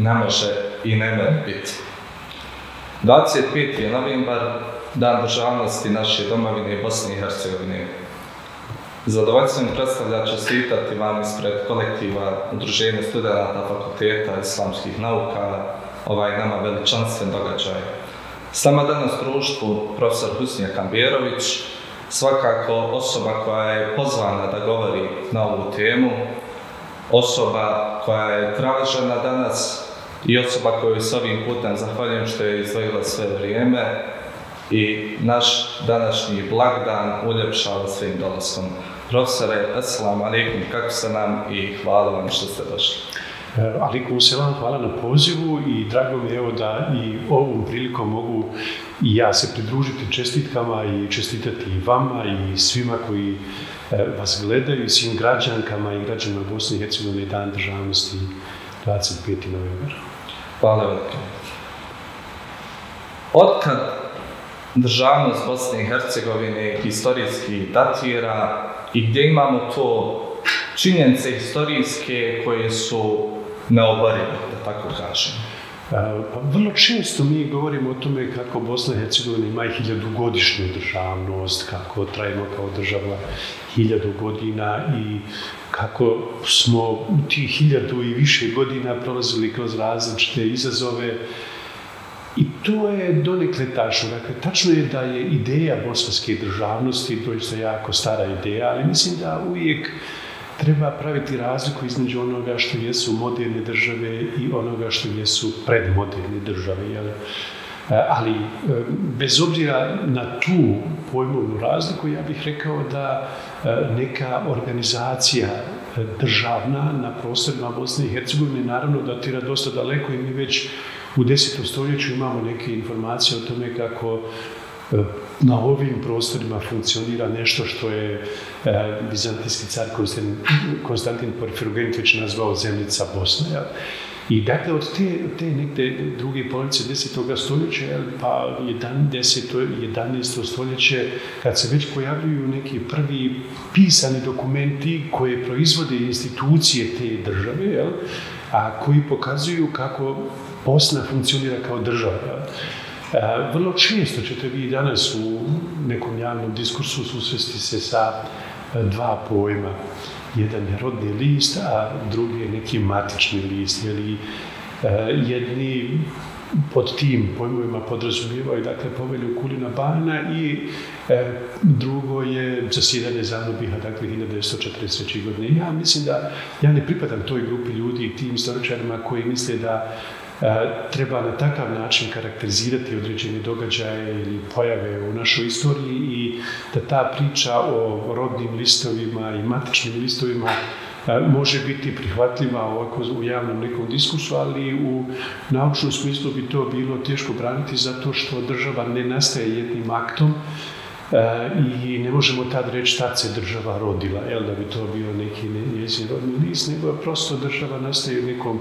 ne može i ne mere biti. 25. novembar, dan državnosti naše domovine Bosne i Hercegovine. Zadovoljstvo mi predstavlja čestitati vam ispred kolektiva Udruženja studenta fakulteta islamskih nauka ovaj nama veličanstven događaj. Sama danas društvu profesor Husnija Kamberović, svakako osoba koja je pozvana da govori na ovu temu, osoba koja je tražena danas i osoba koju s ovim putem zahvaljujem što je izvojila sve vrijeme i naš današnji blagdan uljepšava svim dolaskom. Profesore, assalamu alaikum, kako ste nam i hvala vam što ste došli. E, selam, hvala na pozivu i drago mi je evo da i ovom prilikom mogu i ja se pridružiti čestitkama i čestitati i vama i svima koji e, vas gledaju, svim građankama i građanima Bosne i Hercegovine dan državnosti 25. novembra. Hvala velike. Otkad državnost Bosne i Hercegovine historijski datira i gdje imamo to činjenice historijske koje su neobarive, da tako kažem. Pa vrlo često mi govorimo o tome kako Bosna i Hercegovina ima hiljadugodišnju državnost, kako trajimo kao država hiljadu godina i kako smo u tih hiljadu i više godina prolazili kroz različite izazove. I to je donekle tačno. Dakle, tačno je da je ideja bosanske državnosti doista jako stara ideja, ali mislim da uvijek treba praviti razliku između onoga što jesu moderne države i onoga što jesu predmoderne države. Jel? E, ali, e, bez obzira na tu pojmovnu razliku, ja bih rekao da E, neka organizacija e, državna na prostorima Bosne i Hercegovine naravno datira dosta daleko i mi već u desetom stoljeću imamo neke informacije o tome kako e, na ovim prostorima funkcionira nešto što je bizantijski car Konstantin Porfirogenit već nazvao zemljica ja I dakle, od te, te nekde druge polovice desetog stoljeća, pa 11. 11. stoljeće, kad se već pojavljuju neki prvi pisani dokumenti koje proizvode institucije te države, jel, a koji pokazuju kako Bosna funkcionira kao država. Jel. A, vrlo često ćete vi danas u nekom javnom diskursu susresti se sa e, dva pojma jedan je rodni list, a drugi je neki matični list. ili e, jedni pod tim pojmovima podrazumijevaju dakle, povelju Kulina Bana i e, drugo je zasjedanje Zanobiha, dakle, 1943. godine. Ja mislim da ja ne pripadam toj grupi ljudi i tim istoričarima koji misle da E, treba na takav način karakterizirati određene događaje ili pojave u našoj istoriji i da ta priča o rodnim listovima i matičnim listovima e, može biti prihvatljiva ovako u javnom nekom diskursu, ali u naučnom smislu bi to bilo teško braniti zato što država ne nastaje jednim aktom, E, i ne možemo tad reći tad se država rodila, jel, da bi to bio neki njezin rodni list, nego je prosto država nastaje u nekom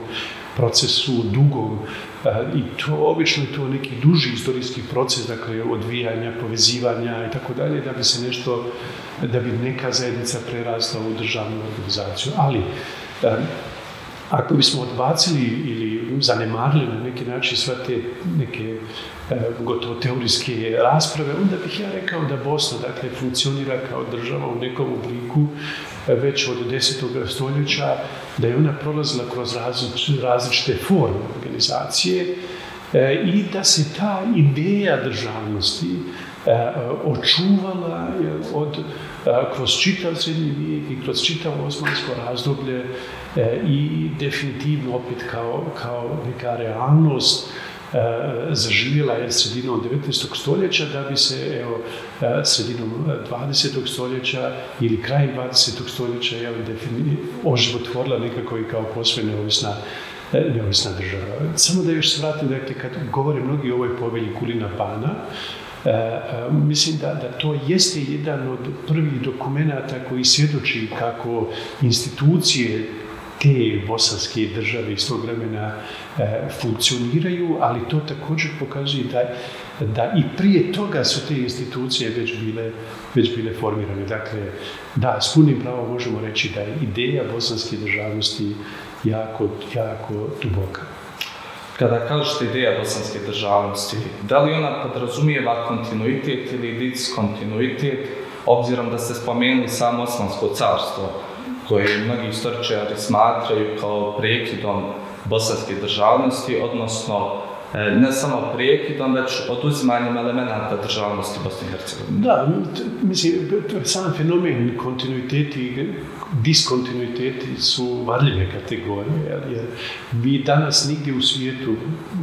procesu dugom e, i to obično je to neki duži istorijski proces, dakle odvijanja, povezivanja i tako dalje, da bi se nešto, da bi neka zajednica prerasla u državnu organizaciju. Ali, e, ako bismo odbacili ili zanemarili na neki način sve te neke gotovo teorijske rasprave, onda bih ja rekao da Bosna dakle, funkcionira kao država u nekom obliku e, već od desetog stoljeća, da je ona prolazila kroz različite, različite forme organizacije e, i da se ta ideja državnosti e, očuvala od, kroz čitav srednji vijek i kroz čitav osmansko razdoblje i definitivno opet kao, kao neka realnost Eh, zaživjela je sredinom 19. stoljeća da bi se evo, eh, sredinom eh, 20. stoljeća ili krajem 20. stoljeća je oživotvorila nekako i kao posve neovisna neovisna država. Samo da još se vratim, dakle, kad govore mnogi o ovoj povelji Kulina Pana, E, e, mislim da, da to jeste jedan od prvih dokumenta koji svjedoči kako institucije te bosanske države iz tog vremena e, funkcioniraju, ali to također pokazuje da, da i prije toga su te institucije već bile, već bile formirane. Dakle, da, s punim pravom možemo reći da je ideja bosanske državnosti jako, jako duboka. Kada kažete ideja bosanske državnosti, da li ona podrazumijeva kontinuitet ili diskontinuitet, obzirom da ste spomenuli samo Osmansko carstvo, koje mnogi istoričari smatraju kao prekidom bosanske državnosti, odnosno E, ne samo prekidom, već oduzimanjem elemenata državnosti Bosne i Hercegovine. Da, mislim, sam fenomen kontinuiteti i diskontinuiteti su varljive kategorije, jer, jer vi danas nigdje u svijetu,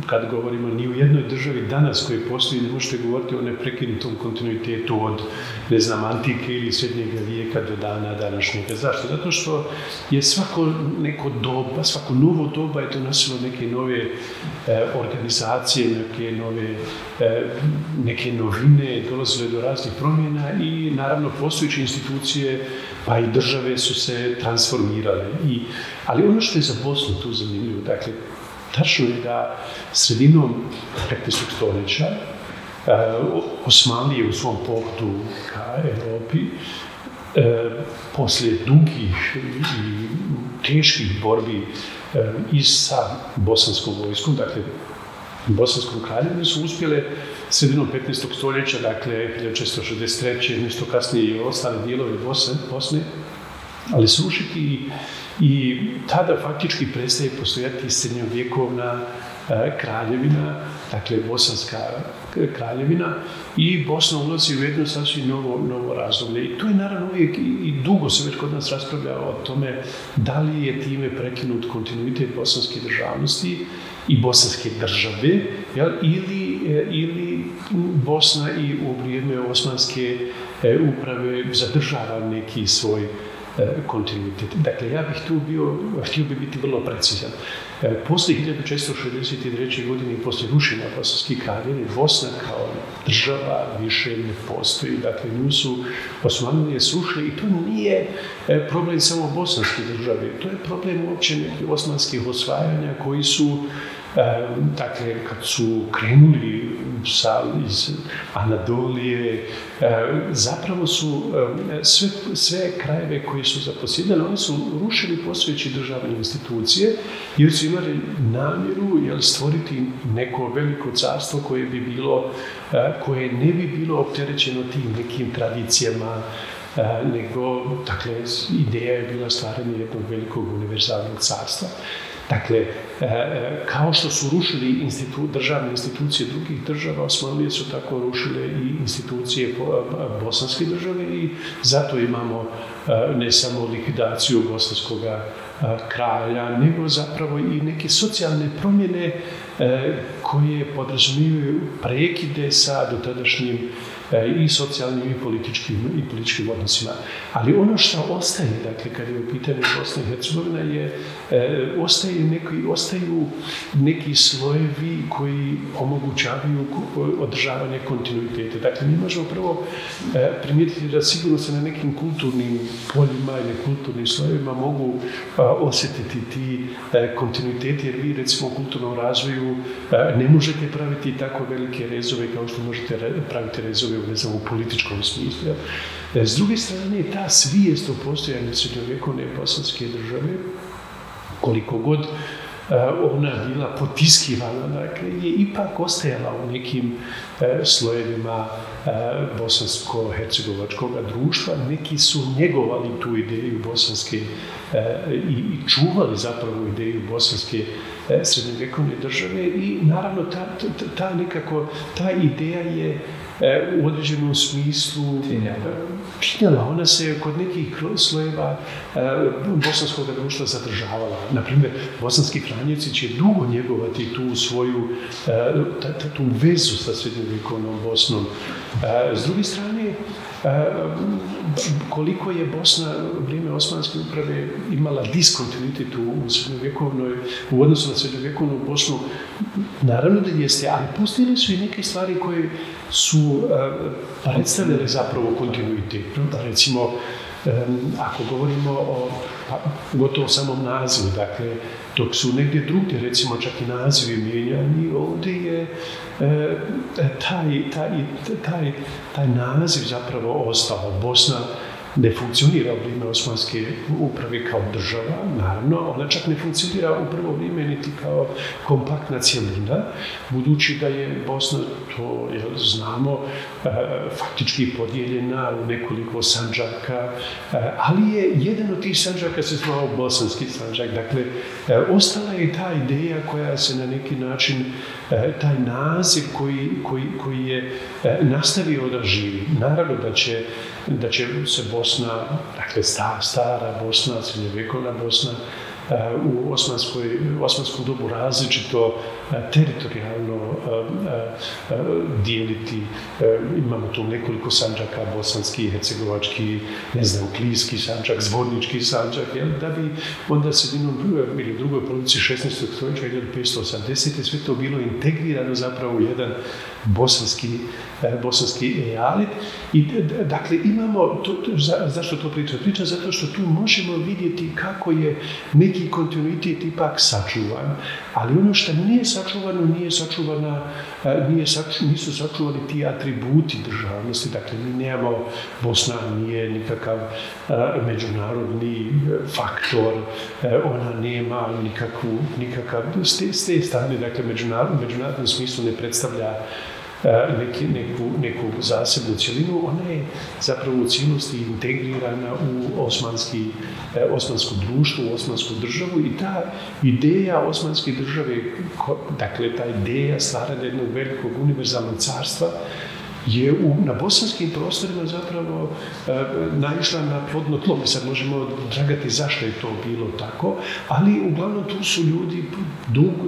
kad govorimo ni u jednoj državi danas koji postoji, ne možete govoriti o neprekinutom kontinuitetu od, ne znam, antike ili srednjeg vijeka do dana današnjega. Zašto? Zato što je svako neko doba, svako novo doba je donosilo neke nove e, organizacije organizacije, neke nove, e, neke novine, dolazile do raznih promjena i naravno postojiće institucije pa i države su se transformirale. I, ali ono što je za Bosnu tu zanimljivo, dakle, tačno je da sredinom 15. stoljeća e, Osmanlije u svom pohodu ka Evropi e, poslije dugih i teških borbi e, i sa bosanskom vojskom, dakle Bosanskom kraljevini su uspjele sredinom 15. stoljeća, dakle 1663. nešto kasnije i ostale dijelovi Bosne, Bosne ali srušiti i, i tada faktički prestaje postojati srednjovjekovna e, kraljevina, dakle Bosanska kraljevina i Bosna ulazi u jedno sasvim novo, novo razdoblje. I to je naravno uvijek i dugo se već kod nas raspravlja o tome da li je time prekinut kontinuitet bosanske državnosti i bosanske države, jel? Ili, eh, ili Bosna i u vrijeme osmanske eh, uprave zadržava neki svoj eh, kontinuitet. Dakle, ja bih tu bio, htio bi biti vrlo precizan. Posle 1663. godine i posle rušenja bosanskih kraljevine, Bosna kao država više ne postoji. Dakle, nju su osmanlije srušili i to nije problem samo bosanske države. To je problem uopće nekih osmanskih osvajanja koji su E, dakle, kad su krenuli sa, iz Anadolije, e, zapravo su e, sve, sve krajeve koji su zaposjedali, oni su rušili postojeći državne institucije, jer su imali namjeru jel, stvoriti neko veliko carstvo koje bi bilo, koje ne bi bilo opterećeno tim nekim tradicijama, nego, dakle, ideja je bila stvaranje jednog velikog univerzalnog carstva. Dakle, e, e, kao što su rušili institu, državne institucije drugih država, Osmanlije su tako rušile i institucije e, bosanske države i zato imamo ne samo likvidaciju bosanskog kralja, nego zapravo i neke socijalne promjene koje podrazumijevaju prekide sa dotadašnjim E, i socijalnim i političkim i političkim odnosima. Ali ono što ostaje, dakle, kad je u pitanju Bosne i Hercegovina, je e, ostaje neki, ostaju neki slojevi koji omogućavaju održavanje kontinuitete. Dakle, mi možemo prvo e, primijetiti da sigurno se na nekim kulturnim poljima ili kulturnim slojevima mogu a, osjetiti ti e, kontinuiteti, jer vi, recimo, u kulturnom razvoju e, ne možete praviti tako velike rezove kao što možete re, praviti rezove postoje ne znam, u političkom smislu. E, s druge strane, ta svijest o postojanju srednjovjekovne bosanske države, koliko god e, ona bila potiskivana, dakle, je ipak ostajala u nekim e, slojevima bosansko-hercegovačkog društva. Neki su njegovali tu ideju bosanske i, i čuvali zapravo ideju bosanske srednjovjekovne države i naravno ta, ta, ta nekako, ta ideja je e, u određenom smislu tinjala. Ona se kod nekih slojeva e, bosanskog društva zadržavala. Naprimjer, bosanski hranjevci će dugo njegovati tu svoju e, tu vezu sa srednjovjekovnom Bosnom. E, s druge strane, E, koliko je Bosna u vrijeme Osmanske uprave imala diskontinuitet u srednjovjekovnoj, u odnosu na srednjovjekovnu Bosnu, naravno da jeste, ali pustili su i neke stvari koje su e, predstavljale zapravo kontinuitet. Da, recimo, ako govorimo o pa, gotovo samom nazivu, dakle, dok su negdje drugdje, recimo čak i nazivi mijenjani, ovdje je e, taj, taj, taj, taj naziv zapravo ostao. Bosna ne funkcionira u vrijeme Osmanske uprave kao država, naravno, ona čak ne funkcionira u prvo vrijeme niti kao kompaktna cijelina, budući da je Bosna, to je, znamo, e, faktički podijeljena u nekoliko sanđaka, e, ali je jedan od tih sanđaka se zvao bosanski sanđak. Dakle, e, ostala je ta ideja koja se na neki način, E, taj naziv koji, koji, koji je e, nastavio da živi. Naravno da će da će se Bosna, dakle stara stara Bosna, srednjevjekovna Bosna, u osmanskoj, osmanskom dobu različito e, teritorijalno e, e, dijeliti. Imamo tu nekoliko sanđaka, bosanski, hercegovački, ne znam, klijski sanđak, zvornički sanđak, jel? da bi onda sredinom ili u drugoj polovici 16. stoljeća 1580. sve to bilo integrirano zapravo u jedan bosanski, e, bosanski realit. I dakle, imamo, to, to, za, zašto to pričam? Pričam zato što tu možemo vidjeti kako je neki kontinuitet ipak sačuvan. Ali ono što nije sačuvano, nije sačuvana, e, nije saču, nisu sačuvani ti atributi državnosti. Dakle, mi nemamo, Bosna nije nikakav a, međunarodni faktor, a, ona nema nikakvu, nikakav, s te, s te strane, dakle, međunarodno, međunarodnom smislu ne predstavlja E, neki, neku, neku zasebnu cijelinu, ona je zapravo u cijelosti integrirana u osmanski, e, osmansko društvo, u osmansku državu i ta ideja osmanske države, dakle ta ideja stvaranja jednog velikog univerzalnog carstva, je u, na bosanskim prostorima zapravo e, naišla na plodno tlo. Mi sad možemo dragati zašto je to bilo tako, ali uglavnom tu su ljudi dugo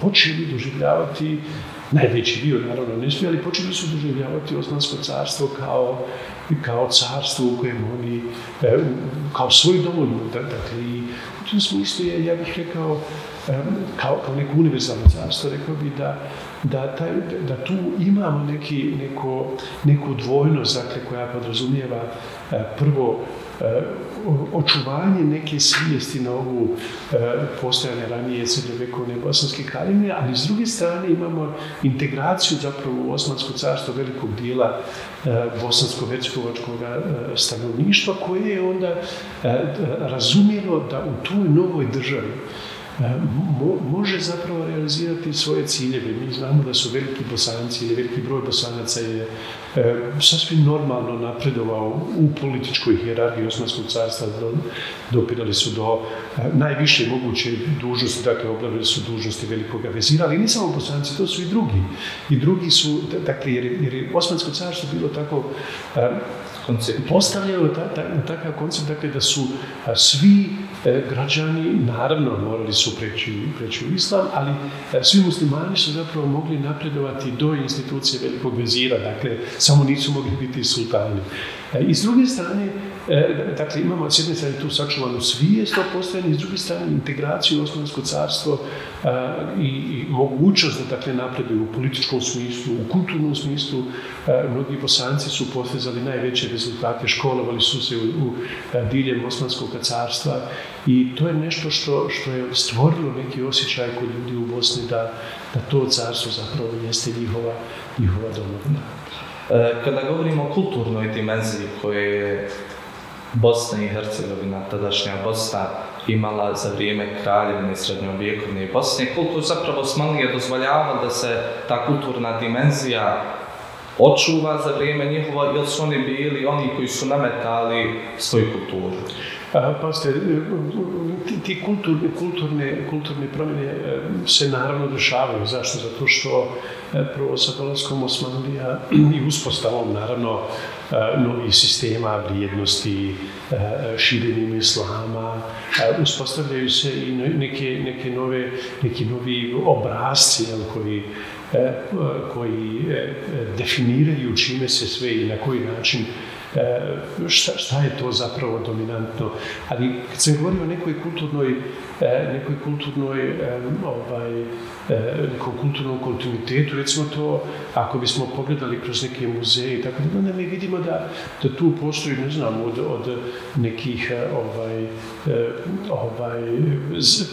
počeli doživljavati najveći bio, naravno, ne smije, ali počeli su doživljavati Osmansko carstvo kao, kao carstvo u kojem oni, e, kao svoj dom, dakle, i u tom smislu je, ja bih rekao, e, kao, kao neko univerzalno carstvo, rekao bih da, da, taj, da tu imamo neki, neko, neku dvojnost, dakle, koja podrazumijeva e, prvo Eh, očuvanje neke svijesti na ovu eh, postojane ranije srednjovekovne bosanske kraljevine, ali s druge strane imamo integraciju zapravo u Osmansko carstvo velikog dijela eh, bosansko-hercegovačkog stanovništva koje je onda razumjelo da u toj novoj državi E, može zapravo realizirati svoje ciljeve. Mi znamo da su veliki bosanci ili veliki broj bosanaca je e, sasvim normalno napredovao u političkoj hjerarhiji Osmanskog carstva, do, dopirali su do e, najviše moguće dužnosti, dakle oblavili su dužnosti velikog vezira, ali ne samo bosanci, to su i drugi. I drugi su, dakle, jer, jer je Osmansko carstvo bilo tako e, koncept. postavljeno ta, ta, takav koncept, dakle, da su a, svi e, građani, naravno, morali su preći, preći u islam, ali a, svi muslimani su zapravo mogli napredovati do institucije velikog vezira, dakle, samo nisu mogli biti sultani. E, I s druge strane, e, dakle, imamo s jedne strane tu sačuvanu svijest o postojanju, s druge strane integraciju u osmansko carstvo e, i, i mogućnost da dakle, napreduju u političkom smislu, u kulturnom smislu. E, mnogi bosanci su postezali najveće rezultate, školovali su se u, u e, diljem osmanskog carstva i to je nešto što, što je stvorilo neki osjećaj kod ljudi u Bosni da, da to carstvo zapravo jeste njihova, njihova domovina. E, kada govorimo o kulturnoj dimenziji koje je Bosna i Hercegovina, tadašnja Bosna, imala za vrijeme kraljevine srednjovjekovne Bosne, kultur zapravo Osmanlije dozvoljava da se ta kulturna dimenzija očuva za vrijeme njihova, jer su oni bili oni koji su nametali svoju kulturu. Pa ste, e, ti kulturne, kulturne, kulturne promjene e, se naravno dešavaju. Zašto? Zato što e, prvo sa dolazkom Osmanlija i uspostavom naravno novih sistema vrijednosti, širenjem islama, uspostavljaju se i neke, neke nove, neki novi obrazci jel, koji, koji definiraju čime se sve i na koji način E, šta, šta je to zapravo dominantno. Ali kad sam govorio o nekoj kulturnoj, e, nekoj kulturnoj, e, ovaj, nekom kulturnom kontinuitetu, recimo to, ako bismo pogledali kroz neke muzeje i tako da, onda mi vidimo da, da tu postoji, ne znam, od, od nekih ovaj, ovaj, z,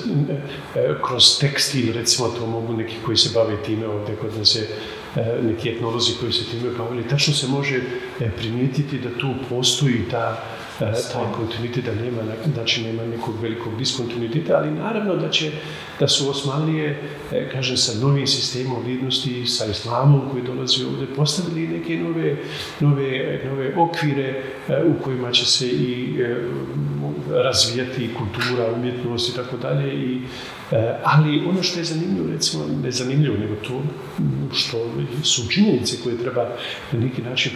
kroz tekstil, recimo to mogu neki koji se bave time ovdje kod nas je Eh, neki etnolozi koji se time bavili, tačno se može eh, primijetiti da tu postoji ta taj e, kontinuitet, da nema, znači nema nekog velikog diskontinuiteta, ali naravno da će, da su Osmanlije, e, kažem, sa novim sistemom vrijednosti, sa islamom koji dolazi ovdje, postavili neke nove, nove, nove okvire e, u kojima će se i razvijati kultura, umjetnost i tako dalje i ali ono što je zanimljivo, recimo, ne zanimljivo, nego to što su činjenice koje treba na neki način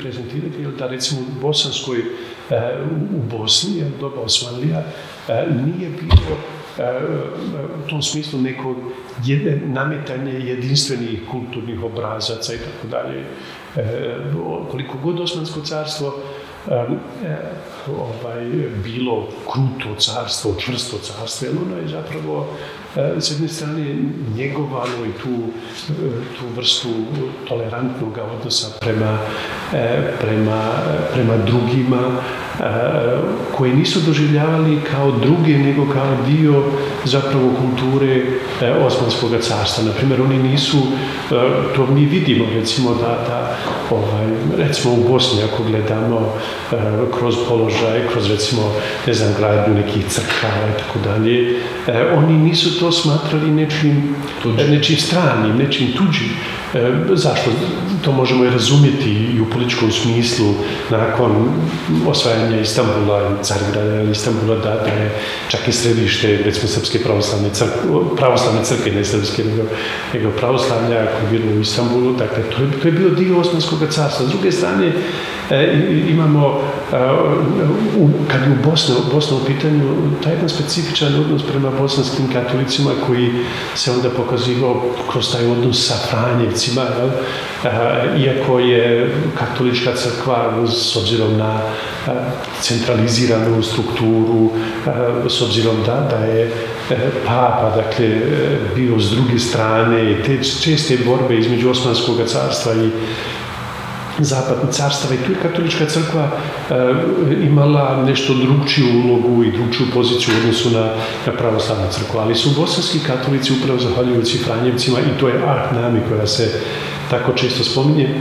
prezentirati, je da recimo u Bosanskoj, e, u Bosni, je doba Osmanlija, e, nije bilo e, e, u tom smislu nekog nametanje jedinstvenih kulturnih obrazaca i tako dalje. Koliko god Osmansko carstvo ovaj, bilo kruto carstvo, čvrsto carstvo, jer ono je zapravo e, s jedne strane njegovalo i tu, e, tu vrstu tolerantnog odnosa prema, e, prema, prema drugima, koje nisu doživljavali kao druge, nego kao dio zapravo kulture Osmanskog carstva. Naprimjer, oni nisu, to mi vidimo, recimo, da, da ovaj, recimo u Bosni, ako gledamo kroz položaj, kroz recimo, ne znam, gradnju nekih crkava i tako dalje, oni nisu to smatrali nečim, nečim stranim, nečim tuđim. E, zašto? To možemo i razumjeti i u političkom smislu nakon osvajanja Istanbula, i Cargrada Istambula da, da je čak i središte recimo Srpske pravoslavne crkve, pravoslavne crkve, ne srpske, nego, nego pravoslavlja koji je bilo u Istanbulu, dakle to je, to je bio dio Osmanskog carstva. S druge strane, e, imamo, e, u, kad je u Bosnu, Bosna u pitanju, taj jedan specifičan odnos prema bosanskim katolicima koji se onda pokazivao kroz taj odnos sa Franjevcima, jel? E, iako je katolička crkva s obzirom na e, centraliziranu strukturu, e, s obzirom da, da je papa, dakle, bio s druge strane, te česte borbe između Osmanskog carstva i zapadne carstava i tu je katolička crkva e, imala nešto drugčiju ulogu i drugčiju poziciju u odnosu na, na pravoslavnu crkvu. Ali su bosanski katolici upravo zahvaljujući Franjevcima i to je art nami koja se tako često spominje,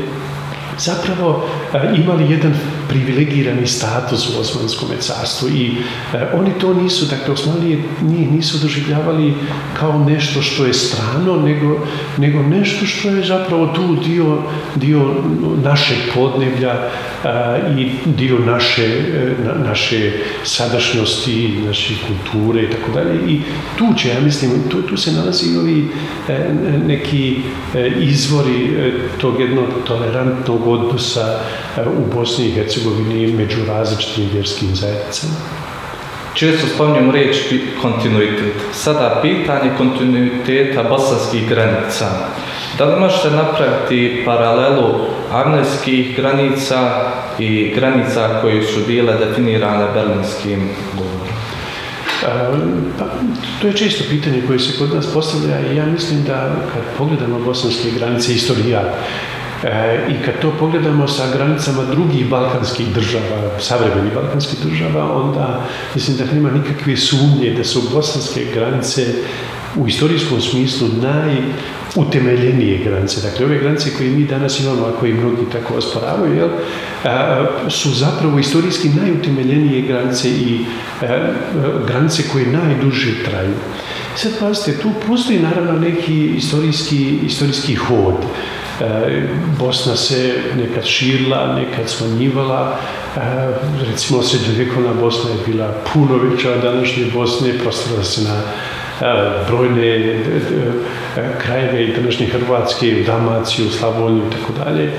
zapravo e, imali jedan privilegirani status u Osmanskom carstvu i e, oni to nisu, dakle Osmanlije njih nisu doživljavali kao nešto što je strano, nego, nego nešto što je zapravo tu dio, dio našeg podneblja e, i dio naše, e, na, naše sadašnjosti, naše kulture i tako dalje. I tu će, ja mislim, tu, tu se nalazi ovi e, neki e, izvori e, tog jednog tolerantnog odnosa e, u Bosni i Hercegovini Hercegovini među različitim vjerskim zajednicama. Često spominjamo riječ kontinuitet. Sada pitanje kontinuiteta bosanskih granica. Da li možete napraviti paralelu arneskih granica i granica koji su bile definirane berlinskim govorom? Pa, to je često pitanje koje se kod nas postavlja i ja mislim da kad pogledamo bosanske granice, istorija E, I kad to pogledamo sa granicama drugih balkanskih država, savremenih balkanskih država, onda mislim da nema nikakve sumnje da su bosanske granice u istorijskom smislu najutemeljenije granice. Dakle, ove granice koje mi danas imamo, a koje mnogi tako osporavaju, jel, a, su zapravo istorijski najutemeljenije granice i a, granice koje najduže traju. Sad, pazite, tu postoji naravno neki istorijski, istorijski hod. E, Bosna se nekad širila, nekad smanjivala. E, recimo, srednjovjekovna Bosna je bila puno veća od današnje Bosne, prostorila se na e, brojne e, e, krajeve i današnje Hrvatske, u Damaciju, Slavoniju i tako dalje.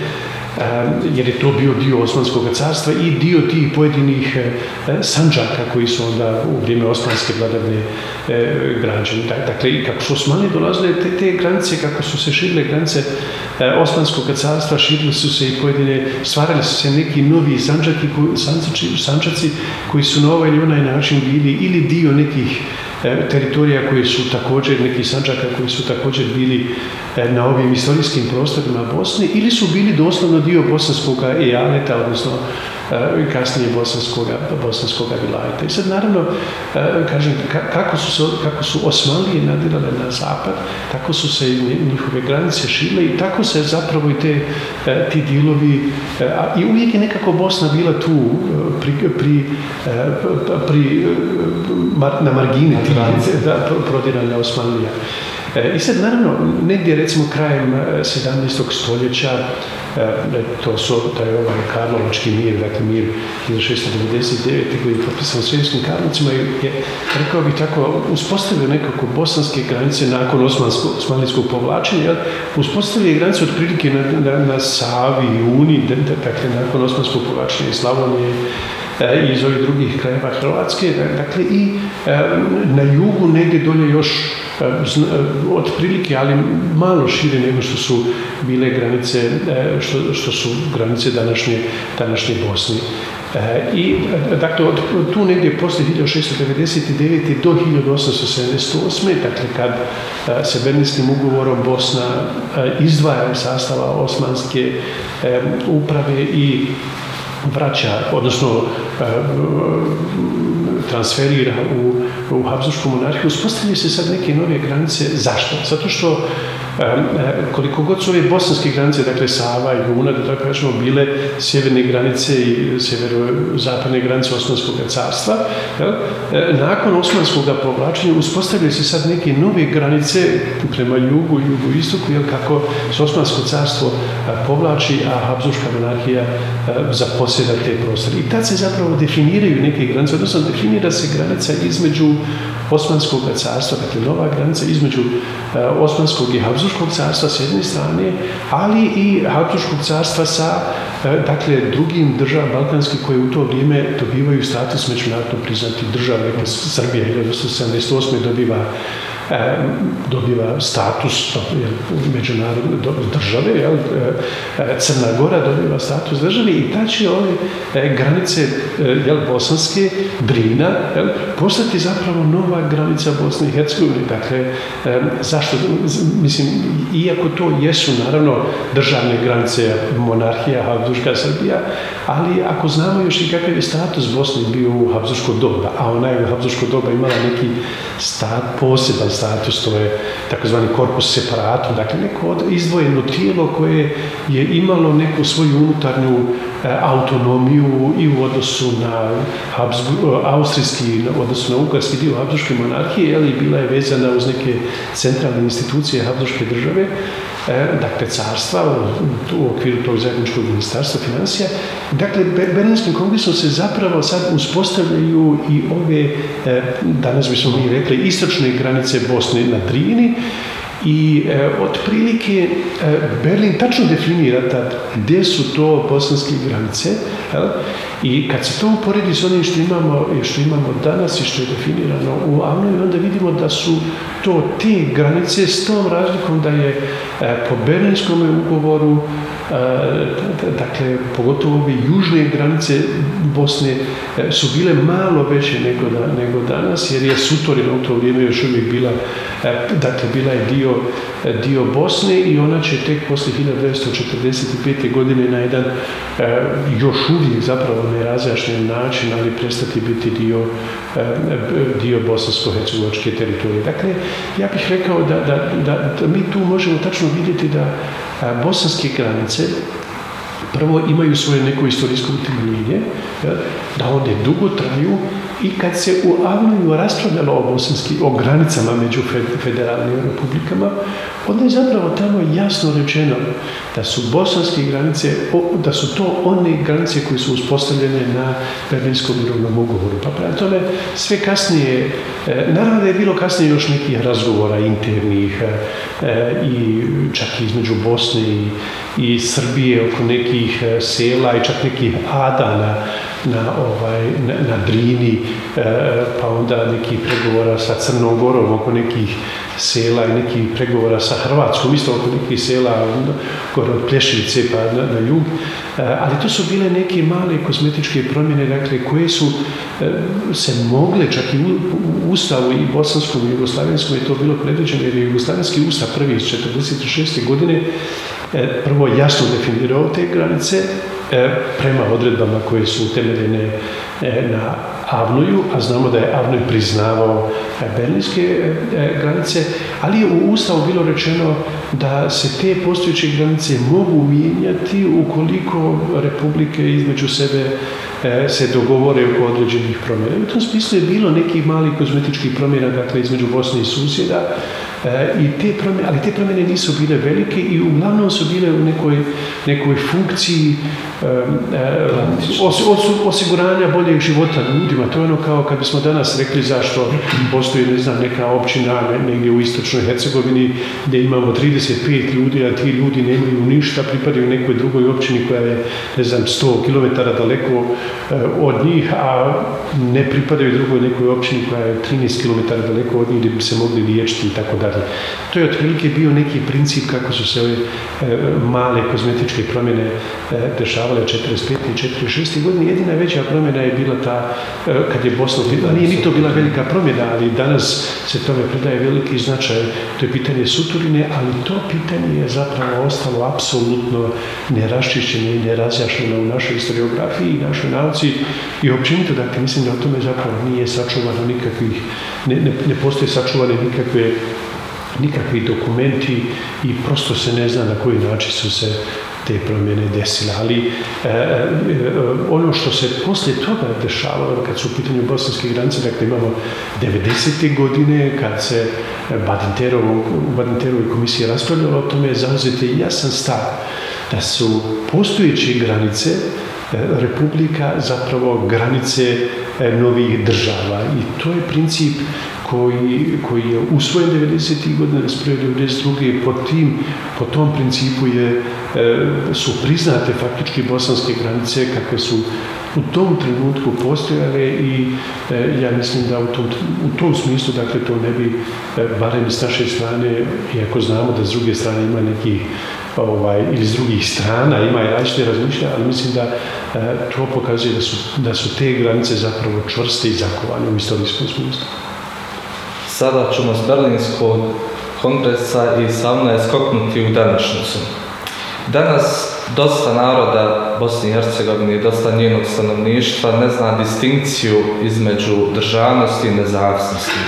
E, jer je to bio dio Osmanskog carstva i dio tih pojedinih e, sanđaka koji su onda u vrijeme Osmanske vladavne građene. Dakle, kako su Osmani dolazile, te, te granice, kako su se širile granice e, Osmanskog carstva, širile su se i pojedine, stvarali su se neki novi sanđaki, sanđaci, sanđaci koji su na ovaj ili onaj način bili ili dio nekih E, teritorija koje su također, neki sančaka koji su također bili e, na ovim istorijskim prostorima Bosne ili su bili doslovno dio bosanskog ejaleta, odnosno E, kasnije bosanskoga vilajeta. I sad naravno, e, kažem, kako su, se, kako su Osmanlije nadirale na zapad, tako su se njihove granice šile i tako se zapravo i te, e, ti dilovi, a, i uvijek je nekako Bosna bila tu pri, pri, pri, na margini tih da, prodiranja Osmanlija. E, I sad, naravno, negdje, recimo, krajem e, 17. stoljeća, e, to su, taj ovaj Karlovački mir, dakle mir 1699. koji je propisan u svjetskim Karlovcima je, rekao bih tako, uspostavio nekako bosanske granice nakon osmansko, osmanlijskog povlačenja, uspostavio je granice otprilike na, na, na Savi i Uni, dakle nakon osmanskog povlačenja i Slavonije, e, i iz ovih drugih krajeva Hrvatske, dakle i e, na jugu negdje dolje još E, e od prilike, ali malo šire nego što su bile granice, e, što, što su granice današnje, današnje Bosne. E, I, e, dakle, od tu negdje posle 1699. do 1878. dakle, kad e, se Berlinskim ugovorom Bosna izdvaja iz sastava osmanske uprave i vraća, odnosno e, transferira u, u Habsburgsku monarhiju, uspostavljaju se sad neke nove granice. Zašto? Zato što E, koliko god su ove bosanske granice, dakle Sava i Una, da tako kažemo, bile sjeverne granice i severozapadne granice Osmanskog carstva, jel? E, nakon Osmanskog povlačenja uspostavljaju se sad neke nove granice prema jugu i jugu-istoku, jel, kako se Osmansko carstvo e, povlači, a Habsburgska monarhija zaposjeda te prostore. I tad se zapravo definiraju neke granice, odnosno definira se granica između Osmanskog carstva, dakle nova granica između eh, Osmanskog i Habsburgskog carstva s jedne strane, ali i Habsburgskog carstva sa e, dakle, drugim državama balkanskih koje u to vrijeme dobivaju status međunarodno priznatih država. Dakle, Srbija 1978. dobiva E, dobiva status međunarodne države, jel, e, e, Crna Gora dobiva status države i ta će ove e, granice e, jel, bosanske, Brina, jel, postati zapravo nova granica Bosne i Hercegovine. Dakle, zašto? Mislim, iako to jesu, naravno, državne granice monarhija, Habsburgska Srbija, ali ako znamo još i kakav je status Bosne bio u Habsburgskog doba, a ona je u Habsburgskog doba imala neki stat, poseban status, to je takozvani korpus separatum, dakle neko izdvojeno tijelo koje je imalo neku svoju unutarnju e, autonomiju i u odnosu na Habsburg, eh, austrijski, u odnosu na ugarski dio Habsburgske monarhije, ali bila je vezana uz neke centralne institucije Habsburgske države, e, dakle carstva u, u okviru tog zajedničkog ministarstva financija. Dakle, Berlinskim kongresom se zapravo sad uspostavljaju i ove, e, danas bismo mi rekli, istočne granice Bosne na Drini, I e, otprilike e, Berlin tačno definira tad gdje su to bosanske granice jel? i kad se to uporedi s onim što imamo, što imamo danas i što je definirano u Amnovi, onda vidimo da su to te granice s tom razlikom da je e, po Berlinskom ugovoru e, dakle, pogotovo ove južne granice Bosne e, su bile malo veće nego, da, nego danas, jer je Sutorina u to vrijeme još uvijek bila, dakle, bila je dio, e, dio Bosne i ona će tek posle 1945. godine na jedan e, još uvijek zapravo nerazjašnjen način, ali prestati biti dio, dio bosansko-hercegovačke teritorije. Dakle, ja bih rekao da, da, da, da mi tu možemo tačno vidjeti da bosanske granice prvo imaju svoje neko istorijsko utemeljenje, da one dugo traju I kad se u Avliju raspravljalo o, bosanski, o granicama među federalnim republikama, onda je zapravo tamo jasno rečeno da su bosanske granice, da su to one granice koje su uspostavljene na Berlinskom mirovnom ugovoru. Pa prema tome, sve kasnije, e, naravno da je bilo kasnije još nekih razgovora internih e, e, i čak između Bosne i, i Srbije oko nekih sela i čak nekih adana na, ovaj, na, na Drini, e, pa onda nekih pregovora sa Crnom Gorom oko nekih sela i nekih pregovora sa Hrvatskom, isto oko nekih sela gore od Plješice pa na, na jug. E, ali to su bile neke male kozmetičke promjene, dakle, koje su e, se mogle čak i u, u Ustavu i Bosanskom i Jugoslavenskom je to bilo predviđeno, jer je Jugoslavenski Ustav prvi iz 1946. godine e, prvo jasno definirao te granice, Dakle, prema odredbama koje su utemeljene e, na Avnoju, a znamo da je Avnoj priznavao e, berlinske e, e, granice, ali je u Ustavu bilo rečeno da se te postojeće granice mogu mijenjati ukoliko republike između sebe e, se dogovore oko određenih promjena. U tom smislu je bilo nekih malih kozmetičkih promjena dakle, između Bosne i susjeda, I te promjene, ali te promjene nisu bile velike i uglavnom su bile u nekoj, nekoj funkciji Ehm, ehm, osiguranja boljeg života ljudima. To je ono kao kad bismo danas rekli zašto postoji ne znam, neka općina negdje u istočnoj Hercegovini gdje imamo 35 ljudi, a ti ljudi nemaju ništa, pripadaju nekoj drugoj općini koja je ne znam, 100 km daleko eh, od njih, a ne pripadaju drugoj nekoj općini koja je 13 km daleko od njih gdje bi se mogli liječiti i tako dalje. To je otprilike bio neki princip kako su se ove e, male kozmetičke promjene e, dešavale 45. i 46. godine. Jedina veća promjena je bila ta, e, kad je Bosna, bila, nije ni to bila velika promjena, ali danas se tome predaje veliki značaj. To je pitanje suturine, ali to pitanje je zapravo ostalo apsolutno neraščišćeno i nerazjašnjeno u našoj historiografiji i našoj nauci i općenito, dakle, mislim da o tome zapravo nije sačuvano nikakvih, ne, ne, ne postoje sačuvane nikakve nikakvi dokumenti i prosto se ne zna na koji način su se te promjene desile. Ali e, e, e, ono što se poslije toga dešavalo, kad su u pitanju bosanske granice, dakle imamo 90. godine, kad se u Badinterovoj komisiji raspravljalo o tome, zauzete jasan stav da su postojeće granice e, republika zapravo granice e, novih država. I to je princip koji, koji je usvojen 90. godine, raspravljen 92. Po, tim, po tom principu je, e, su priznate faktički bosanske granice kakve su u tom trenutku postojale i e, ja mislim da u tom, u tom smislu dakle to ne bi e, barem s naše strane iako znamo da s druge strane ima neki ovaj, ili s drugih strana ima i različite razmišlja, ali mislim da e, to pokazuje da su, da su te granice zapravo čvrste i zakovane u istorijskom smislu sada ćemo s Berlinskog kongresa i savna je skoknuti u današnjicu. Danas dosta naroda Bosne i Hercegovine i dosta njenog stanovništva ne zna distinkciju između državnosti i nezavisnosti.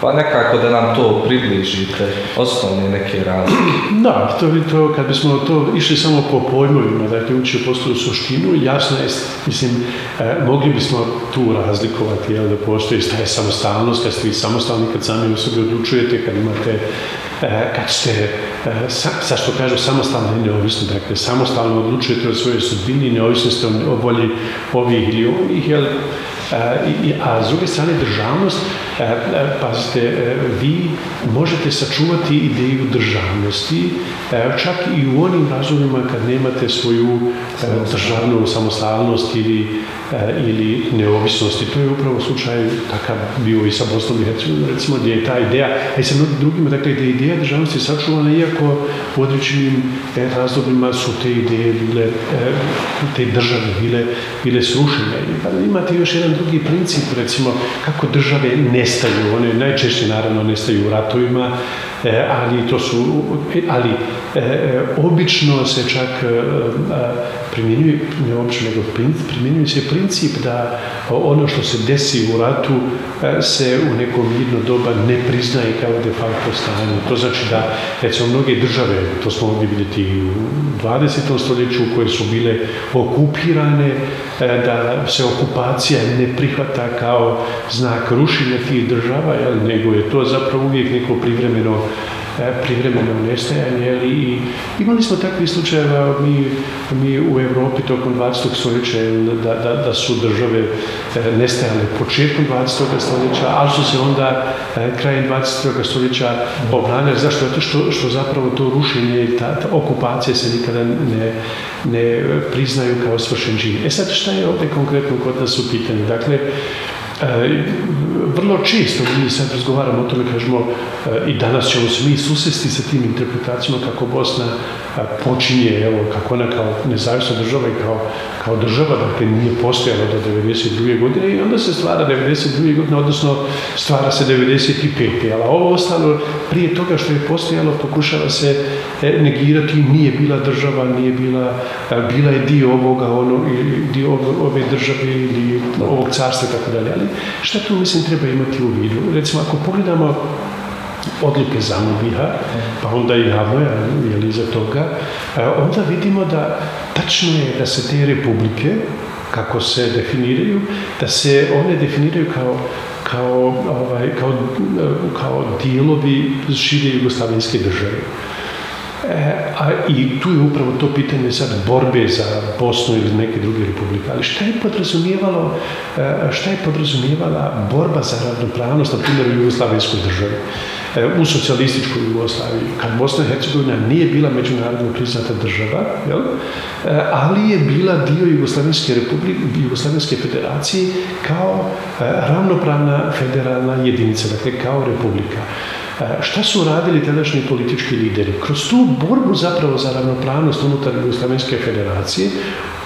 Pa nekako da nam to približite, osnovne neke razlike. Da, to bi to, kad bismo to išli samo po pojmovima, dakle uči postoju suštinu, jasno je, mislim, eh, mogli bismo tu razlikovati, jel, da postoji staje samostalnost, kad ste vi samostalni, kad sami u sebi odlučujete, kad imate eh, kad ste, eh, sa što kažu, samostalno i neovisno, dakle, samostalno odlučujete o svojoj sudbini, neovisno ste o volji ovih ili onih, jel, e, a s druge strane državnost, pazite, vi možete sačuvati ideju državnosti čak i u onim razumima kad nemate svoju državnu samostalnost ili, ili neovisnost. I to je upravo slučaj takav bio i sa Bosnom i Hercegovinom, recimo, gdje je ta ideja, a i sa drugima, dakle, da je ideja državnosti sačuvana, iako u određenim razdobljima su te ideje bile, te države bile, bile srušene. I imate još jedan drugi princip, recimo, kako države nestaju. One najčešće, naravno, nestaju u ratovima, E, ali to su, ali e, obično se čak e, primjenjuje, ne obično, nego primjenjuje se princip da ono što se desi u ratu se u nekom jedno doba ne priznaje kao de facto stanje. To znači da, recimo, mnoge države, to smo mogli vidjeti u 20. stoljeću, koje su bile okupirane, da se okupacija ne prihvata kao znak rušenja tih država, jel, nego je to zapravo uvijek neko privremeno E, privremeno nestajanje. I imali smo takvi slučajeva mi, mi u Evropi tokom 20. stoljeća da, da, da su države e, nestajale početkom 20. stoljeća, ali su se onda e, krajem 20. stoljeća obnavljali. Zašto? Zato što, što zapravo to rušenje i ta, ta okupacija se nikada ne, ne priznaju kao svršen čin. E sad šta je ovdje konkretno kod nas u pitanju? Dakle, E, vrlo često mi sad razgovaramo o tome, kažemo, e, i danas ćemo se mi susesti sa tim interpretacijama kako Bosna e, počinje, evo, kako ona kao nezavisna država i kao, kao država, dakle, nije postojala do 92. godine i onda se stvara 92. godine, odnosno stvara se 95. Ali ovo ostalo, prije toga što je postojalo, pokušava se e, negirati, nije bila država, nije bila, e, bila je dio ovoga, ono, dio ove države ili ovog carstva, tako dalje. Ali šta tu mislim treba imati u vidu? Recimo, ako pogledamo odluke Zamubiha, pa onda i Havoja, je li iza toga, e, onda vidimo da tačno je da se te republike, kako se definiraju, da se one definiraju kao kao, ovaj, kao, e, kao dijelovi šire jugoslavenske države. E, a i tu je upravo to pitanje sad borbe za Bosnu ili neke druge republike. Ali šta je podrazumijevalo, e, šta je podrazumijevala borba za ravnopravnost, na primjer, u Jugoslavijskoj državi, e, u socijalističkoj Jugoslaviji, kad Bosna i Hercegovina nije bila međunarodno priznata država, jel? E, ali je bila dio Jugoslavijske republike, Jugoslavijske federacije kao e, ravnopravna federalna jedinica, dakle kao republika. E, šta su radili tadašnji politički lideri? Kroz tu borbu zapravo za ravnopravnost unutar Jugoslavenske federacije,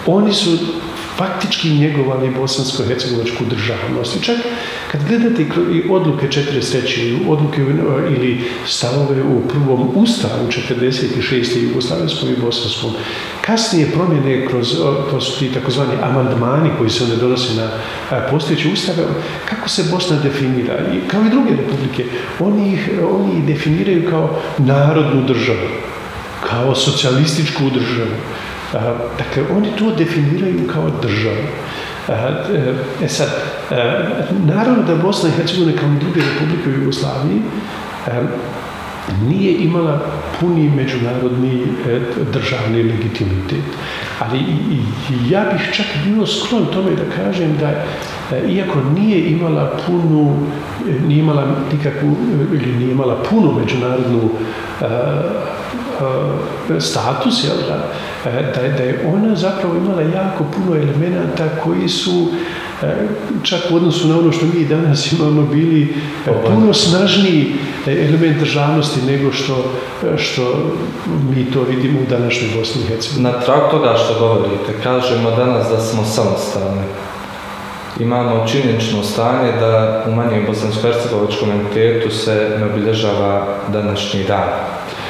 oni su faktički njegovali bosansko-hercegovačku državnost. I čak kad gledate i odluke 43. odluke ili stavove u prvom ustavu 46. jugoslavenskom i bosanskom, kasnije promjene kroz, to su ti takozvani amandmani koji se ne donose na postojeće ustave, kako se Bosna definira? I kao i druge republike, oni ih, oni ih definiraju kao narodnu državu, kao socijalističku državu, Eh, dakle, oni to definiraju kao državu. Eh, eh, e sad, naravno da Bosna i Hercegovina kao druge republike u Jugoslaviji nije imala puni međunarodni državni legitimitet. Ali ja bih čak bio sklon tome da kažem da iako nije imala punu, nije imala nikakvu, ili nije imala punu međunarodnu status, jel da, da, da je ona zapravo imala jako puno elemenata koji su čak u odnosu na ono što mi danas imamo bili puno snažniji element državnosti nego što, što mi to vidimo u današnjoj Bosni i Hercegovini. Na trag toga što govorite, kažemo danas da smo samostalni. Imamo činjenično stanje da u manjem bosansko-hercegovačkom entitetu se ne obilježava današnji dan.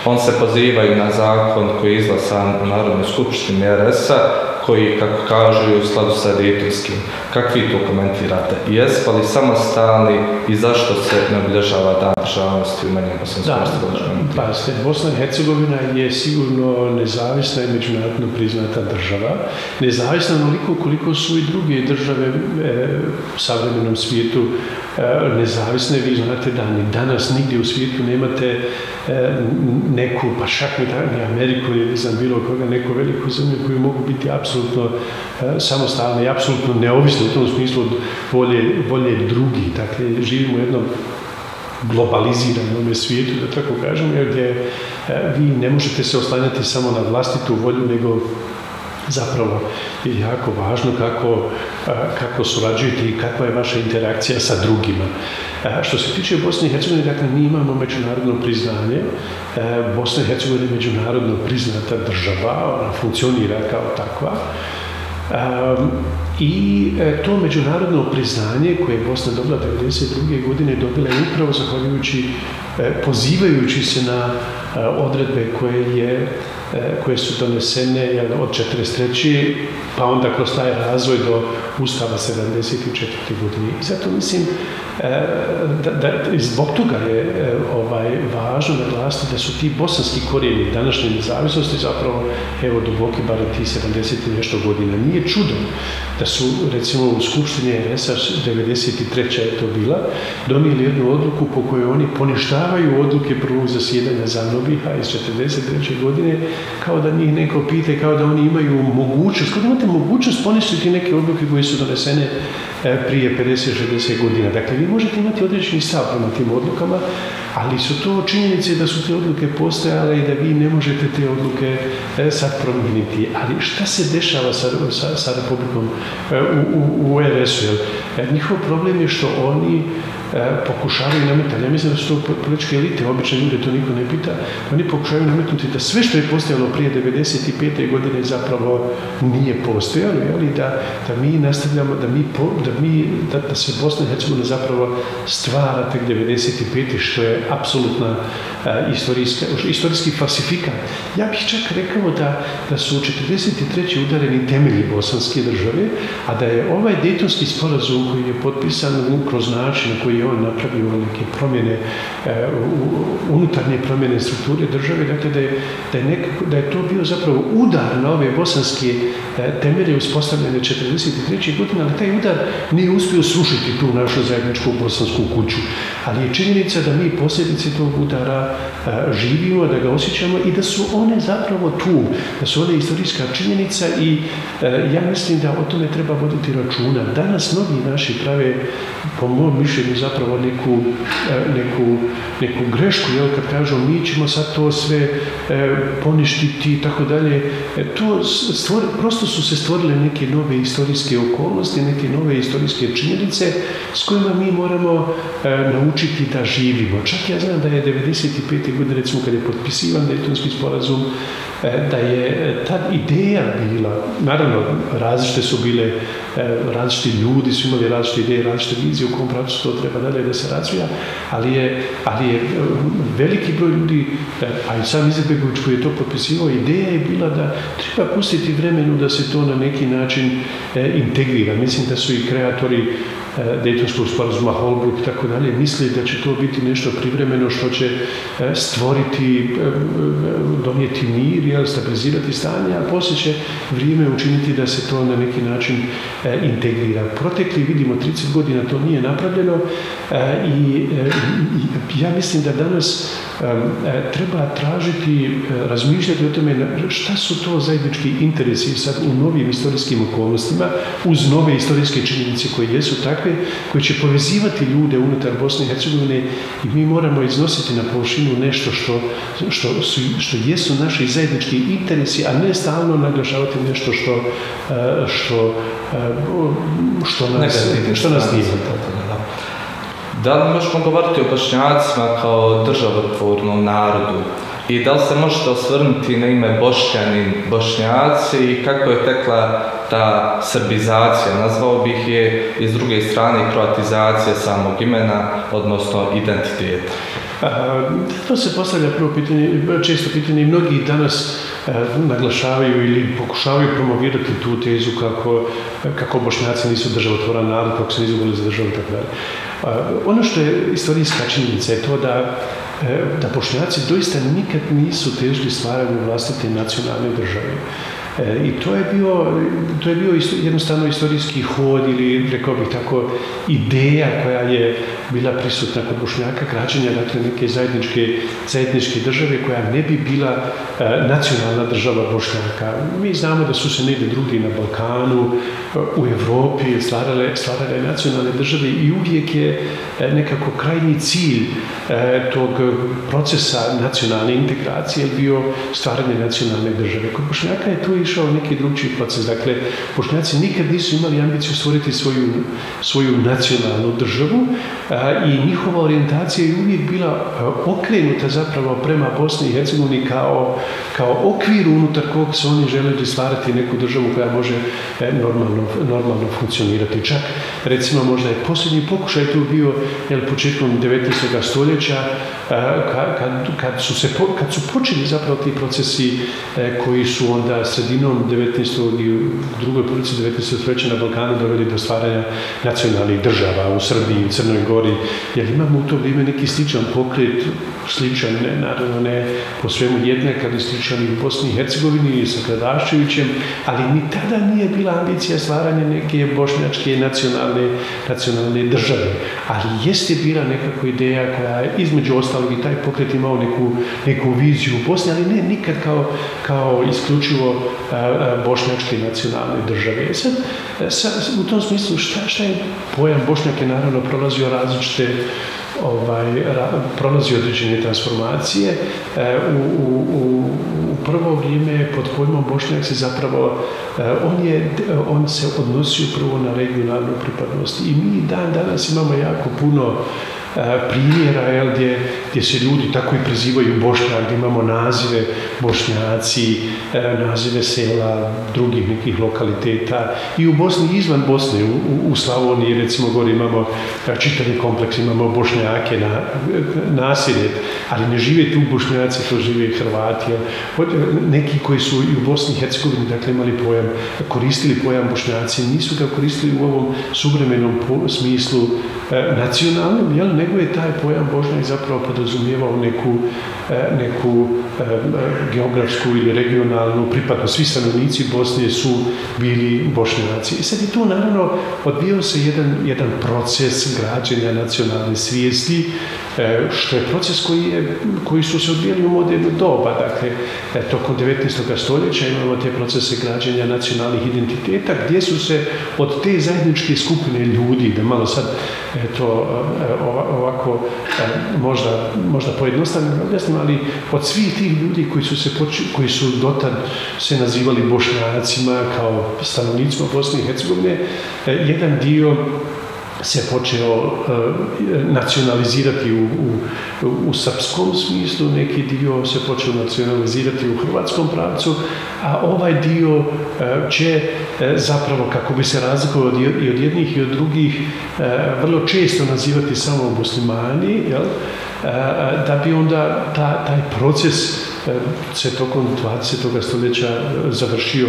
On se pozivaju na zakon koji je izlasan u Narodnoj skupštini RS-a, koji, kako kažu, je u skladu sa Dejtonskim. Kakvi to komentirate? Jespa li samostalni i zašto se ne obilježava dan državnosti u manjem bosansko-hercegovačkom Da, pa Bosna i Hercegovina je sigurno nezavisna i međunarodno priznata država. Nezavisna onoliko koliko su i druge države e, u savremenom svijetu E, nezavisne. Vi znate da ni danas nigdje u svijetu nemate e, neku, pa šak ni, ni Ameriku ili znam bilo koga, neku veliku zemlju koju mogu biti apsolutno e, samostalne i apsolutno neovisne u tom smislu od volje, volje drugih. Dakle, živimo u jednom globaliziranom svijetu, da tako kažem, gdje vi ne možete se oslanjati samo na vlastitu volju, nego zapravo je jako važno kako, kako surađujete i kakva je vaša interakcija sa drugima. Što se tiče Bosne i Hercegovine, dakle, mi imamo međunarodno priznanje. Bosna i Hercegovina je međunarodno priznata država, ona funkcionira kao takva. I e, to međunarodno priznanje koje je Bosna dobila 1992. godine dobila je upravo zahvaljujući, e, pozivajući se na e, odredbe koje je e, koje su donesene od 43. pa onda kroz taj razvoj do Ustava 74. godine. I zato mislim e, da, da zbog toga je e, ovaj važno naglasiti da su ti bosanski korijeni današnje nezavisnosti zapravo evo duboki bar ti 70 nešto godina. Nije čudo da su recimo u Skupštini RS-a 93. je to bila donijeli jednu odluku po kojoj oni poništavaju odluke prvog zasjedanja Zanobiha iz 43. godine kao da njih neko pite, kao da oni imaju mogućnost, kao da imate mogućnost poništiti neke odluke koje su donesene e, prije 50-60 godina. Dakle, vi možete imati određeni stav prema tim odlukama, ali su to činjenice da su te odluke postojale i da vi ne možete te odluke e, sad promijeniti. Ali šta se dešava sa, sa, sa Republikom e, u, u, u RS-u? E, njihov problem je što oni E, pokušavaju nametati, ja mislim da su to političke elite, obične ljude, to niko ne pita, oni pokušavaju nametnuti da sve što je postojalo prije 95. godine zapravo nije postojalo, jeli, da, da mi nastavljamo, da, mi, da, mi, da, da se Bosna i Hercegovina zapravo stvara tek 95. što je apsolutna e, istorijska, istorijski falsifikat. Ja bih čak rekao da, da su u 43. udareni temelji bosanske države, a da je ovaj detonski sporazum koji je potpisan kroz način na koji je on napravio neke promjene, e, unutarnje promjene strukture države, dakle da je, da je, nekako, da je to bio zapravo udar na ove bosanske e, temelje uspostavljene 43. godine, ali taj udar nije uspio srušiti tu našu zajedničku bosansku kuću. Ali je činjenica da mi posljedice tog udara e, živimo, da ga osjećamo i da su one zapravo tu, da su one istorijska činjenica i ja mislim da o tome treba voditi računa. Danas mnogi naši prave, po mom mišljenju, zapravo neku, e, neku, neku grešku, jel, kad kažu mi ćemo sad to sve e, poništiti i tako dalje. E, to stvor, prosto su se stvorile neke nove istorijske okolnosti, neke nove istorijske činjenice s kojima mi moramo naučiti da živimo. Čak ja znam da je 95. godine, recimo kad je potpisivan Dejtonski sporazum, da je e, ta ideja bila, naravno različite su bile, e, različiti ljudi su imali različite ideje, različite vizije u kom pravcu to treba dalje da se razvija, ali je, ali je e, veliki broj ljudi, a i sam Izetbegović koji je to potpisivao, ideja je bila da treba pustiti vremenu da se to na neki način integrira. Mislim da su i kreatori Dejtonskog sporazuma Holbrook i tako dalje, misli da će to biti nešto privremeno što će stvoriti, donijeti mir, jel, stabilizirati stanje, a poslije će vrijeme učiniti da se to na neki način e, integrira. Protekli, vidimo, 30 godina to nije napravljeno e, e, i i ja mislim da danas e, treba tražiti, razmišljati o tome šta su to zajednički interesi sad u novim istorijskim okolnostima, uz nove istorijske činjenice koje jesu takve, koje će povezivati ljude unutar Bosne i Hercegovine i mi moramo iznositi na površinu nešto što, što, su, što jesu naše zajedničke zajednički interesi, a ne stalno naglašavati nešto što, što, što nas, što nas nije. Da li možemo govoriti o bošnjacima kao državotvornom narodu? I da li se možete osvrnuti na ime bošnjani, bošnjaci i kako je tekla ta srbizacija, nazvao bih je iz druge strane kroatizacija samog imena, odnosno identiteta? To se postavlja prvo pitanje, često pitanje i mnogi danas e, naglašavaju ili pokušavaju promovirati tu tezu kako, kako bošnjaci nisu državotvoran narod, kako se nisu bili za državu i tako dalje. Ono što je istorijska činjenica je to da, e, da bošnjaci doista nikad nisu težili stvaranju vlastite nacionalne države. E, I to je bio, to je bio isto, jednostavno istorijski hod ili, rekao bih tako, ideja koja je bila prisutna kod Bošnjaka, građenja dakle, neke zajedničke, zajedničke države koja ne bi bila e, nacionalna država Bošnjaka. Mi znamo da su se negdje drugi na Balkanu, e, u Evropi stvarale, stvarale nacionalne države i uvijek je e, nekako krajnji cilj e, tog procesa nacionalne integracije bio stvaranje nacionalne države. Kod Bošnjaka je to išao neki drugčiji proces. Dakle, Bošnjaci nikad nisu imali ambiciju stvoriti svoju, svoju nacionalnu državu, a, i njihova orijentacija je uvijek bila okrenuta zapravo prema Bosni i Hercegovini kao, kao okvir unutar kog su oni želeli stvarati neku državu koja može e, normalno, normalno funkcionirati. Čak, recimo, možda je posljednji pokušaj tu bio jel, početkom 19. stoljeća kad, kad, su se, kad su počeli zapravo ti procesi e, koji su onda sredinom 19. i drugoj polici 19. stoljeća na Balkanu doveli do stvaranja nacionalnih država u Srbiji, u Crnoj Gori, jer imamo u to vrijeme neki sličan pokret, sličan, ne, naravno ne po svemu jednak, ali sličan i u Bosni i Hercegovini i sa Kradaščevićem, ali ni tada nije bila ambicija stvaranja neke bošnjačke nacionalne, nacionalne države. Ali jeste bila nekako ideja koja je između ostalog i taj pokret imao neku, neku viziju u Bosni, ali ne nikad kao, kao isključivo E, e, bošnjačke nacionalne države. E, sad, sa, u tom smislu, šta, šta je pojam Bošnjak je naravno prolazio različite ovaj, ra, prolazi određene transformacije. E, u, u, u, u prvo vrijeme pod pojmom Bošnjak se zapravo, e, on, je, on se odnosio prvo na regionalnu pripadnost. I mi dan danas imamo jako puno E, primjera jel, gdje, gdje se ljudi tako i prezivaju Bošnjak, gdje imamo nazive Bošnjaci, e, nazive sela, drugih nekih lokaliteta i u Bosni i izvan Bosne, u, u Slavoniji recimo gore imamo e, čitavi kompleks, imamo Bošnjake na, nasilje, ali ne žive tu Bošnjaci, to žive Hrvati. Jel. Neki koji su i u Bosni i Hercegovini dakle, imali pojam, koristili pojam Bošnjaci, nisu ga koristili u ovom suvremenom smislu nacionalnom, jel, nego je taj pojam Božnjak zapravo podrazumijevao neku, e, neku e, geografsku ili regionalnu pripadnost. Svi stanovnici Bosne su bili Bošnjaci. I sad je tu naravno odbio se jedan, jedan proces građenja nacionalne svijesti, e, što je proces koji, je, koji su se odbijali u modernu doba. Dakle, tokom 19. stoljeća imamo te procese građenja nacionalnih identiteta, gdje su se od te zajedničke skupine ljudi, da malo sad to ovako eh, možda, možda pojednostavljeno objasnim, ali od svih tih ljudi koji su, se poči, koji su dotad se nazivali bošnjacima kao stanovnicima Bosne i Hercegovine, eh, jedan dio se počeo e, nacionalizirati u, u, u srpskom smislu, neki dio se počeo nacionalizirati u hrvatskom pravcu, a ovaj dio e, će e, zapravo, kako bi se razlikovao od, i od jednih i od drugih, e, vrlo često nazivati samo muslimani, jel? E, da bi onda ta, taj proces E, se tokom 20. stoljeća e, završio,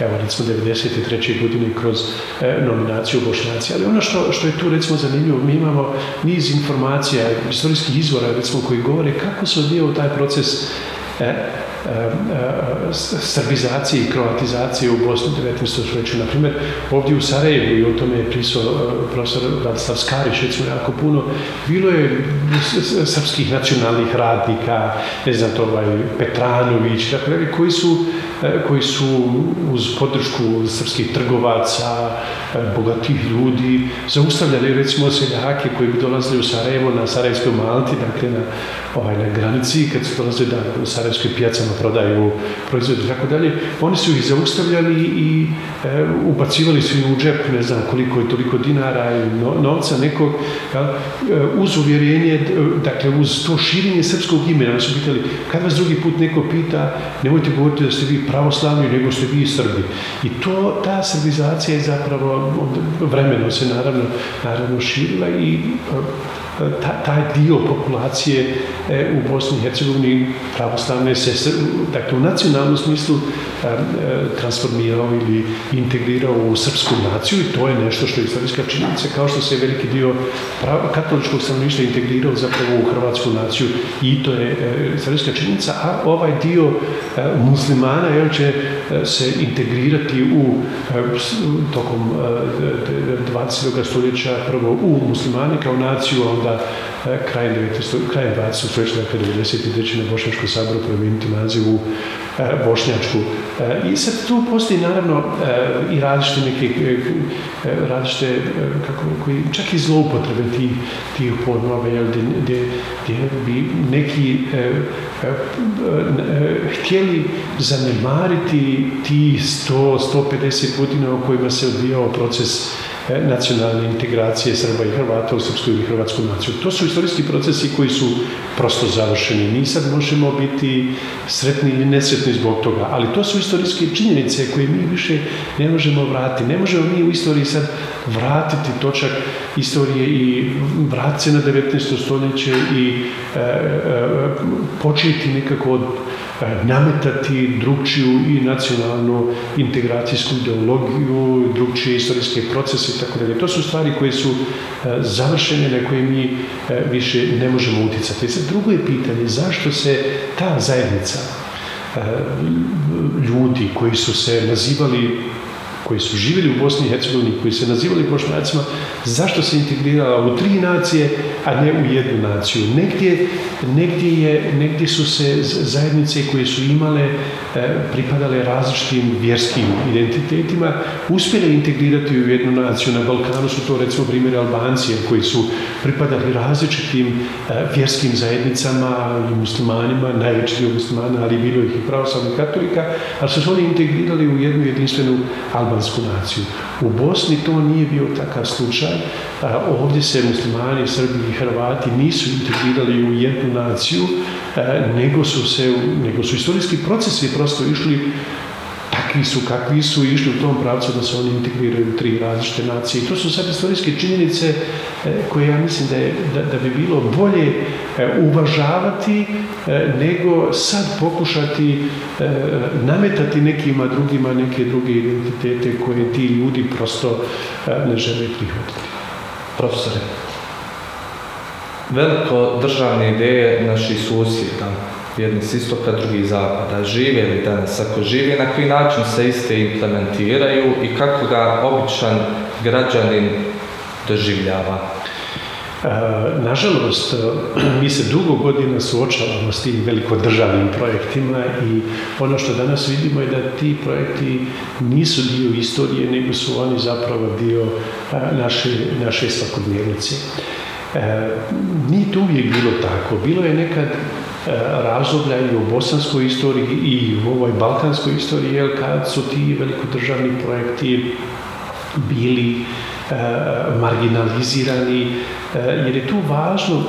evo recimo 93. godine kroz e, nominaciju Bošnjaci. Ali ono što, što je tu recimo zanimljivo, mi imamo niz informacija, istorijskih izvora recimo koji govore kako se odvijao taj proces e, i kroatizaciji u Bosni 19. stoljeću. Naprimjer, ovdje u Sarajevu, i o tome je pisao eh, profesor Vladislav Skarić, recimo jako puno, bilo je srpskih nacionalnih radnika, ne znam to, ovaj, Petranović, dakle, koji su, E, koji su uz podršku srpskih trgovaca, e, bogatih ljudi, zaustavljali recimo seljake koji bi dolazili u Sarajevo na Sarajevskoj Malti, dakle na, ovaj, na granici, kad su dolazili da u Sarajevskoj pijacama prodaju proizvode i tako dalje, oni su ih zaustavljali i e, ubacivali su im u džep, ne znam koliko je toliko dinara i no, novca nekog, ja, e, uz uvjerenje, dakle uz to širenje srpskog imena, oni su pitali, kad vas drugi put neko pita, nemojte govoriti da ste vi pravoslavni, nego ste vi Srbi. I to, ta srbizacija je zapravo vremeno se naravno, naravno širila i taj dio populacije e, u Bosni i Hercegovini pravoslavne se, dakle u nacionalnom smislu e, e, transformirao ili integrirao u srpsku naciju i to je nešto što je istorijska činjenica, kao što se veliki dio katoličkog stanovništva integrirao zapravo u hrvatsku naciju i to je e, istorijska činjenica, a ovaj dio e, muslimana jel, će se integrirati u tokom 20. stoljeća prvo u muslimane kao naciju, a onda E, kraj 19. kraj 20. stoljeća, dakle 93. na Bošnjačkom saboru promijeniti naziv u e, Bošnjačku. E, I sad tu postoji naravno i različite neke različite, kako, koji, čak i zloupotrebe tih, tih pojmova, jel, gdje, gdje, gdje bi neki htjeli zanemariti ti 100, 150 godina u kojima se odvijao proces E, nacionalne integracije Srba i Hrvata u srpsku ili hrvatsku naciju. To su istorijski procesi koji su prosto završeni. Mi sad možemo biti sretni ili nesretni zbog toga, ali to su istorijske činjenice koje mi više ne možemo vratiti. Ne možemo mi u istoriji sad vratiti točak istorije i vratiti se na 19. stoljeće i e, e, e, početi nekako od Dakle, nametati drugčiju i nacionalnu integracijsku ideologiju, drugčije istorijske procese i tako dalje. To su stvari koje su e, završene na koje mi e, više ne možemo uticati. Sad drugo je pitanje zašto se ta zajednica e, ljudi koji su se nazivali koji su živjeli u Bosni i Hercegovini, koji se nazivali bošnjacima, zašto se integrirala u tri nacije, a ne u jednu naciju. Negdje, negdje, je, negdje su se zajednice koje su imale, e, pripadale različitim vjerskim identitetima, uspjele integrirati u jednu naciju. Na Balkanu su to recimo primjer Albanci, koji su pripadali različitim e, vjerskim zajednicama i muslimanima, najveći dio muslimana, ali bilo ih i pravoslavnih katolika, ali su se oni integrirali u jednu jedinstvenu albansku naciju. U Bosni to nije bio takav slučaj. E, ovdje se muslimani, Srbi i Hrvati nisu integrirali u jednu naciju, e, nego su se, nego su istorijski procesi prosto išli takvi su kakvi su išli u tom pravcu da se oni integriraju u tri različite nacije. I to su sad istorijske činjenice e, koje ja mislim da, je, da, da bi bilo bolje e, uvažavati e, nego sad pokušati e, nametati nekima drugima neke druge identitete koje ti ljudi prosto e, ne žele prihvatiti. Profesore, veliko državne ideje naših susjeda, jedni s istoka, drugi iz zapada, žive li danas, ako žive, na koji način se iste implementiraju i kako ga običan građanin doživljava? E, nažalost, mi se dugo godina suočavamo s tim velikodržavnim projektima i ono što danas vidimo je da ti projekti nisu dio istorije, nego su oni zapravo dio e, naše, naše svakodnevnice. E, nije to uvijek bilo tako. Bilo je nekad E, razdoblja i u bosanskoj istoriji i u ovoj balkanskoj istoriji, jer kad su ti velikodržavni projekti bili e, marginalizirani, e, jer je tu važno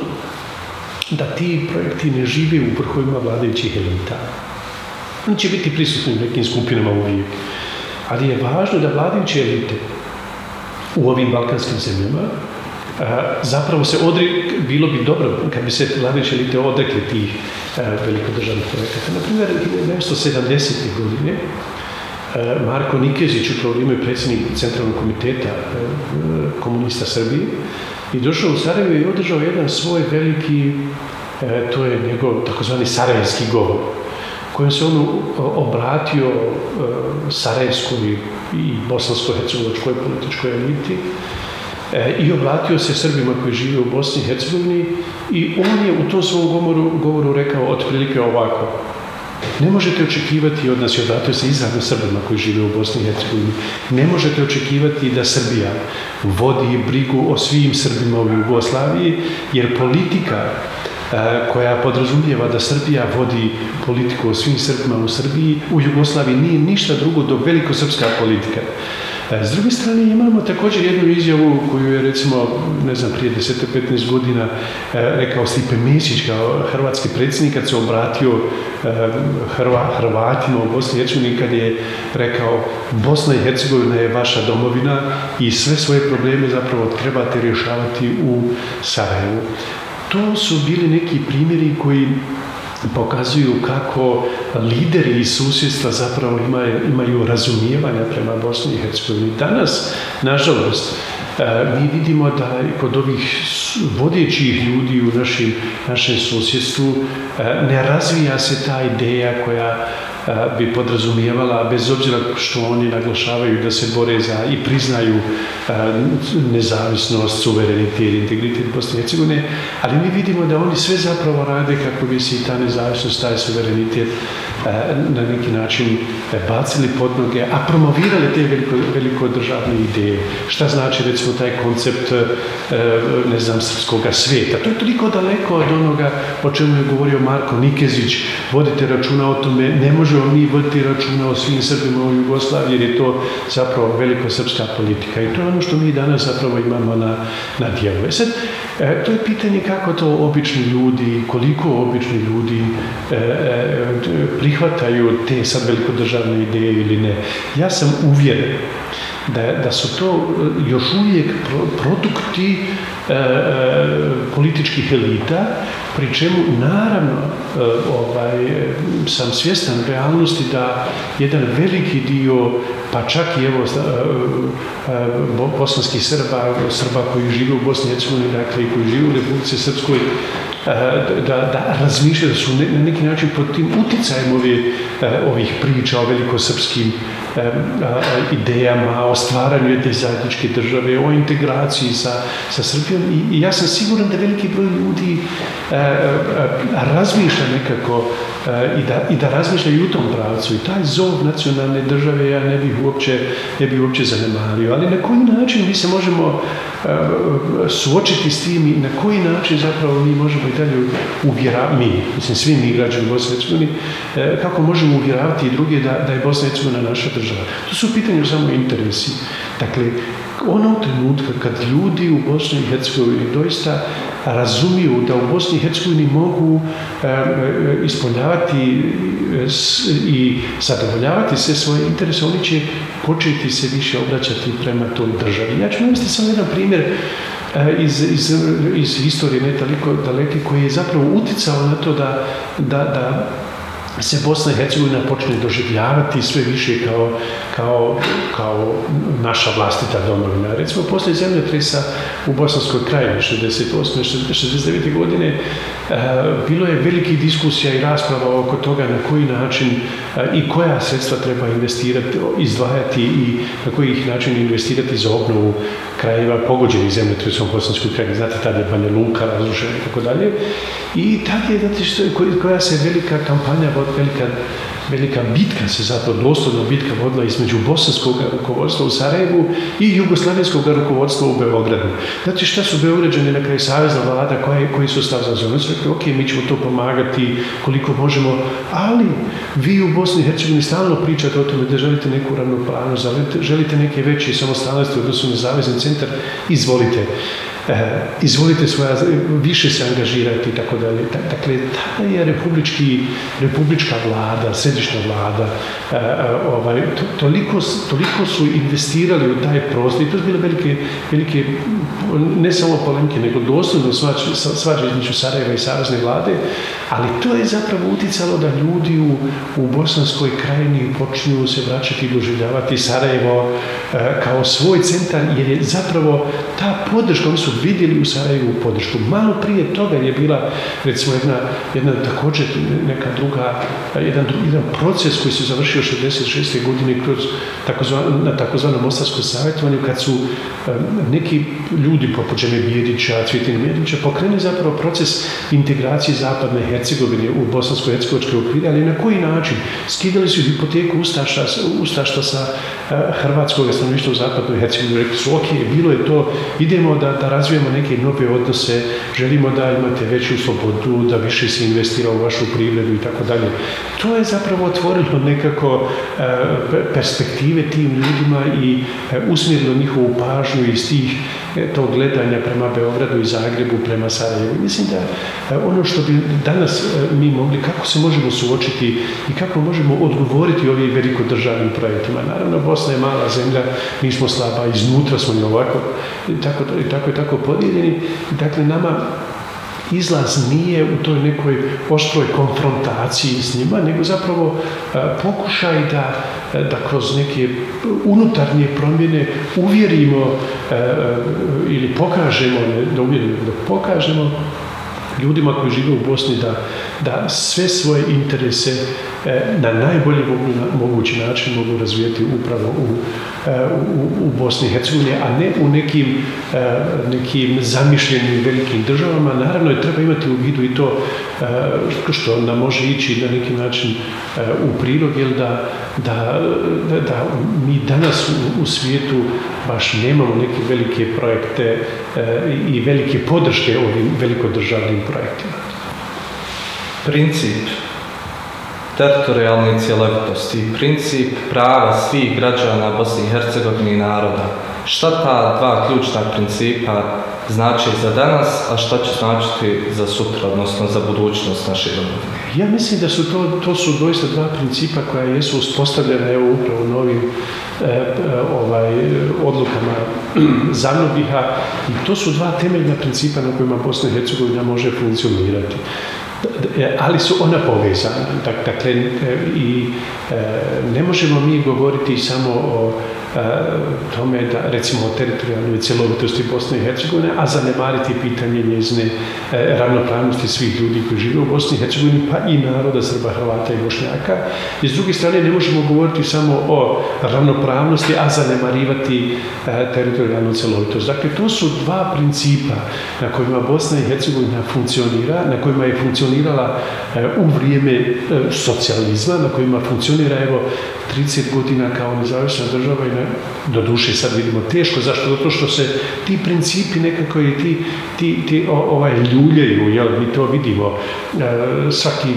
da ti projekti ne žive u vrhovima vladajućih elita. Oni će biti prisutni u nekim skupinama uvijek. Ali je važno da vladajuće elite u ovim balkanskim zemljama Eh, zapravo se odri, bilo bi dobro kad bi se vladajući elite odrekli tih eh, velikodržavnih projekata. Naprimjer, 1970. godine eh, Marko Nikezić, upravo vrijeme predsjednik centralnog komiteta komunista Srbije, i došao u Sarajevo i održao jedan svoj veliki, to je njegov takozvani sarajevski govor, kojim se on obratio sarajevskoj i bosansko-hercegovačkoj političkoj eliti, E, i obratio se Srbima koji žive u Bosni i Hercegovini i on je u tom svom govoru, govoru rekao otprilike ovako. Ne možete očekivati od nas, i obratio se izravno Srbima koji žive u Bosni i Hercegovini, ne možete očekivati da Srbija vodi brigu o svim Srbima u Jugoslaviji, jer politika e, koja podrazumijeva da Srbija vodi politiku o svim Srbima u Srbiji, u Jugoslaviji nije ništa drugo do velikosrpska politika. E, s druge strane imamo također jednu izjavu koju je recimo, ne znam, prije 10-15 godina e, rekao Stipe Mesić kao hrvatski predsjednik kad se obratio e, Hrva, Hrvatima u Bosni i Hercegovini kad je rekao Bosna i Hercegovina je vaša domovina i sve svoje probleme zapravo trebate rješavati u Sarajevu. To su bili neki primjeri koji pokazuju kako lideri iz susjedstva zapravo imaju, imaju razumijevanja prema Bosni i Hercegovini. Danas, nažalost, e, mi vidimo da kod ovih vodećih ljudi u našim, našem susjedstvu e, ne razvija se ta ideja koja bi podrazumijevala, bez obzira što oni naglašavaju da se bore za i priznaju nezavisnost, suverenitet integritet Bosne i Hercegovine, ali mi vidimo da oni sve zapravo rade kako bi se i ta nezavisnost, taj suverenitet E, na neki način e, bacili pod noge, a promovirali te veliko, veliko državne ideje. Šta znači recimo taj koncept e, ne znam, srpskog sveta? To je toliko daleko od onoga o čemu je govorio Marko Nikezić. Vodite računa o tome, ne možemo mi voditi računa o svim Srbima u Jugoslaviji jer je to zapravo veliko srpska politika. I to je ono što mi danas zapravo imamo na, na dijelu. E sad, e, to je pitanje kako to obični ljudi, koliko obični ljudi e, e, prihvataju te sad velikodržavne ideje ili ne. Ja sam uvjeren da, da su to eh, još uvijek produkti e, e, političkih elita, pri čemu naravno e, ovaj, sam svjestan realnosti da jedan veliki dio, pa čak i evo e, e, bosanski bosanskih Srba, Srba koji žive u Bosni i Hercegovini, dakle i koji žive u Republice Srpskoj, e, da, da razmišljaju da su na neki način pod tim uticajem ovi, ovih priča o velikosrpskim idejama, o stvaranju jedne zajedničke države, o integraciji sa, sa Srbijom. I, i ja sam siguran da veliki broj ljudi razmišlja nekako E, i da, i da razmišljaju u tom pravcu. I taj zov nacionalne države ja ne bih uopće, ne bih uopće zanemario. Ali na koji način mi se možemo e, suočiti s tim i na koji način zapravo mi možemo i dalje uvjeravati, mi, mislim svi mi građani Bosne i Hercegovine, e, kako možemo uvjeravati i druge da, da je Bosna i Hercegovina naša država. To su pitanje samo interesi. Dakle, onog trenutka kad ljudi u Bosni i Hercegovini doista razumiju da u Bosni i Hercegovini mogu e, ispoljavati eh, i zadovoljavati sve svoje interese, oni će početi se više obraćati prema toj državi. Ja ću navesti samo jedan primjer eh, iz, iz, iz historije ne toliko daleke koji je zapravo uticao na to da, da, da se Bosna i Hercegovina počne doživljavati sve više kao, kao, kao naša vlastita domovina. Recimo, posle zemlje tresa u Bosanskoj krajini 68. 69. godine e, bilo je veliki diskusija i rasprava oko toga na koji način E, i koja sredstva treba investirati, izdvajati i na koji ih način investirati za obnovu krajeva pogođenih zemlje tresom Bosanskoj krajini. Znate, tada je Banja Luka razrušena i tako dalje. I tada je, znate, što, koja se velika kampanja velika, velika bitka se zato, doslovno bitka vodila između bosanskog rukovodstva u Sarajevu i jugoslavijskog rukovodstva u Beogradu. Znači šta su Beograđani na kraju savjezna vlada, koji, koji su stav za zonu? Su rekli, ok, mi ćemo to pomagati koliko možemo, ali vi u Bosni i Hercegovini stalno pričate o tome da želite neku ravnopravnost, želite neke veće samostalnosti odnosno na Zavezni centar, izvolite e, izvolite svoja, više se angažirati i tako dalje. Dakle, tada je republički, republička vlada, središnja vlada, e, ovaj, to, toliko, toliko su investirali u taj prostor i to su bilo velike, velike ne samo polemke, nego doslovno svađe, svađe između Sarajeva i Sarazne vlade, ali to je zapravo uticalo da ljudi u, u Bosanskoj krajini počinju se vraćati i doživljavati Sarajevo e, kao svoj centar, jer je zapravo ta podrška, oni su vidjeli u Sarajevu podršku. Malo prije toga je bila, recimo, jedna, jedna također neka druga, jedan, jedan proces koji se završio 66. godine kroz takozvan, na takozvanom Mostarskom savjetovanju, kad su e, neki ljudi poput Džeme Bijedića, Cvjetina Bijedića, pokrenuli zapravo proces integracije zapadne Hercegovine u bosansko-hercegovačke okvire, ali na koji način? Skidali su hipoteku Ustaša, Ustašta sa eh, hrvatskog stanovništva u zapadnoj Hercegovini. Rekli su, ok, bilo je to, idemo da, da razvijemo neke nove odnose, želimo da imate veću slobodu, da više se investira u vašu privredu i tako dalje. To je zapravo otvorilo nekako eh, perspektive tim ljudima i eh, usmjerilo njihovu pažnju iz tih E, tog gledanja prema Beogradu i Zagrebu, prema Sarajevu. Mislim da e, ono što bi danas e, mi mogli, kako se možemo suočiti i kako možemo odgovoriti ovim velikodržavnim projektima. Naravno, Bosna je mala zemlja, mi smo slaba, iznutra smo i ovako, i tako, i tako, i tako podijeljeni. Dakle, nama izlaz nije u toj nekoj oštroj konfrontaciji s njima, nego zapravo pokušaj da, da kroz neke unutarnje promjene uvjerimo E, e, ili pokažemo, ne, da uvjerimo, da pokažemo ljudima koji žive u Bosni da, da sve svoje interese e, na najbolji mogući način mogu razvijeti upravo e, u, u, u Bosni i Hercegovini, a ne u nekim, nekim zamišljenim velikim državama. Naravno, je treba imati u vidu i to što nam može ići na neki način u prilog, jer da, da, da mi danas u, u svijetu baš nemamo neke velike projekte eh, i velike podrške ovim velikodržavnim projektima. Princip teritorijalne cjelovitosti i princip prava svih građana Bosne i Hercegovine i naroda. Šta ta dva ključna principa znači za danas, a šta će značiti za sutra, odnosno za budućnost naše domovine? Ja mislim da su to, to su doista dva principa koja jesu uspostavljene evo upravo novim e, e, ovaj, odlukama Zanobiha i to su dva temeljna principa na kojima Bosna i Hercegovina može funkcionirati e, ali su ona povezana. Dakle, e, i e, ne možemo mi govoriti samo o E, tome da recimo o teritorijalnoj cjelovitosti Bosne i Hercegovine, a zanemariti pitanje njezne e, ravnopravnosti svih ljudi koji žive u Bosni i Hercegovini, pa i naroda Srba, Hrvata i Bošnjaka. I s druge strane ne možemo govoriti samo o ravnopravnosti, a zanemarivati e, teritorijalnu cjelovitost. Dakle, to su dva principa na kojima Bosna i Hercegovina funkcionira, na kojima je funkcionirala e, u vrijeme e, socijalizma, na kojima funkcionira evo 30 godina kao nezavisna država i na, do duše sad vidimo teško. Zašto? Zato što se ti principi nekako i ti, ti, ti o, ovaj ljuljaju, jel, mi to vidimo. E, svaki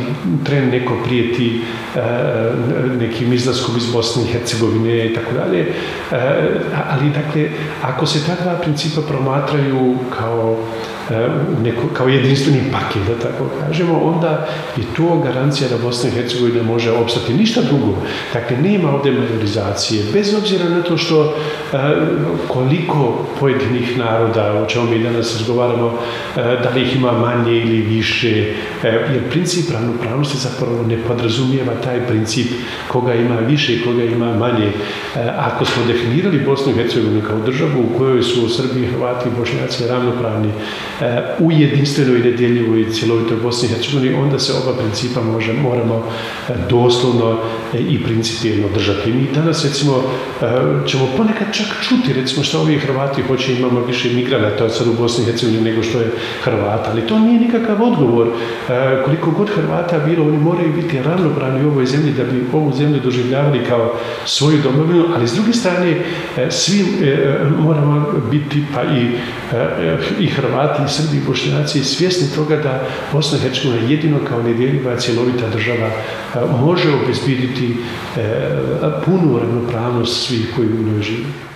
tren neko prijeti e, nekim izlaskom iz Bosne i Hercegovine i tako dalje. E, ali, dakle, ako se ta dva principa promatraju kao E, neko, kao jedinstveni paket, da tako kažemo, onda je to garancija da Bosna i Hercegovina može opstati. Ništa drugo. Dakle, nema ovdje majorizacije. Bez obzira na to što e, koliko pojedinih naroda, o čemu mi danas razgovaramo, e, da li ih ima manje ili više, jer princip ravnopravnosti zapravo ne podrazumijeva taj princip koga ima više i koga ima manje. Ako smo definirali Bosnu i Hercegovinu kao državu u kojoj su Srbi, Hrvati i Bošnjaci ravnopravni, u jedinstvenoj i nedjeljivoj cjelovitoj Bosni i Hercegovini, onda se oba principa može, moramo e, doslovno e, i principijelno držati. Mi danas, recimo, e, ćemo ponekad čak čuti, recimo, što ovi Hrvati hoće, imamo više migranata sad u Bosni i Hercegovini nego što je Hrvata, ali to nije nikakav odgovor. Koliko god Hrvata bilo, oni moraju biti ravnopravni u ovoj zemlji da bi ovu zemlju doživljavali kao svoju domovinu, ali s druge strane, svi moramo biti, pa i, i Hrvati, i Srbi, i Bošnjaci, svjesni toga da Bosna i Hercegovina jedino kao nedjeljiva cjelovita država e, može obezbiditi e, punu ravnopravnost svih koji u njoj žive.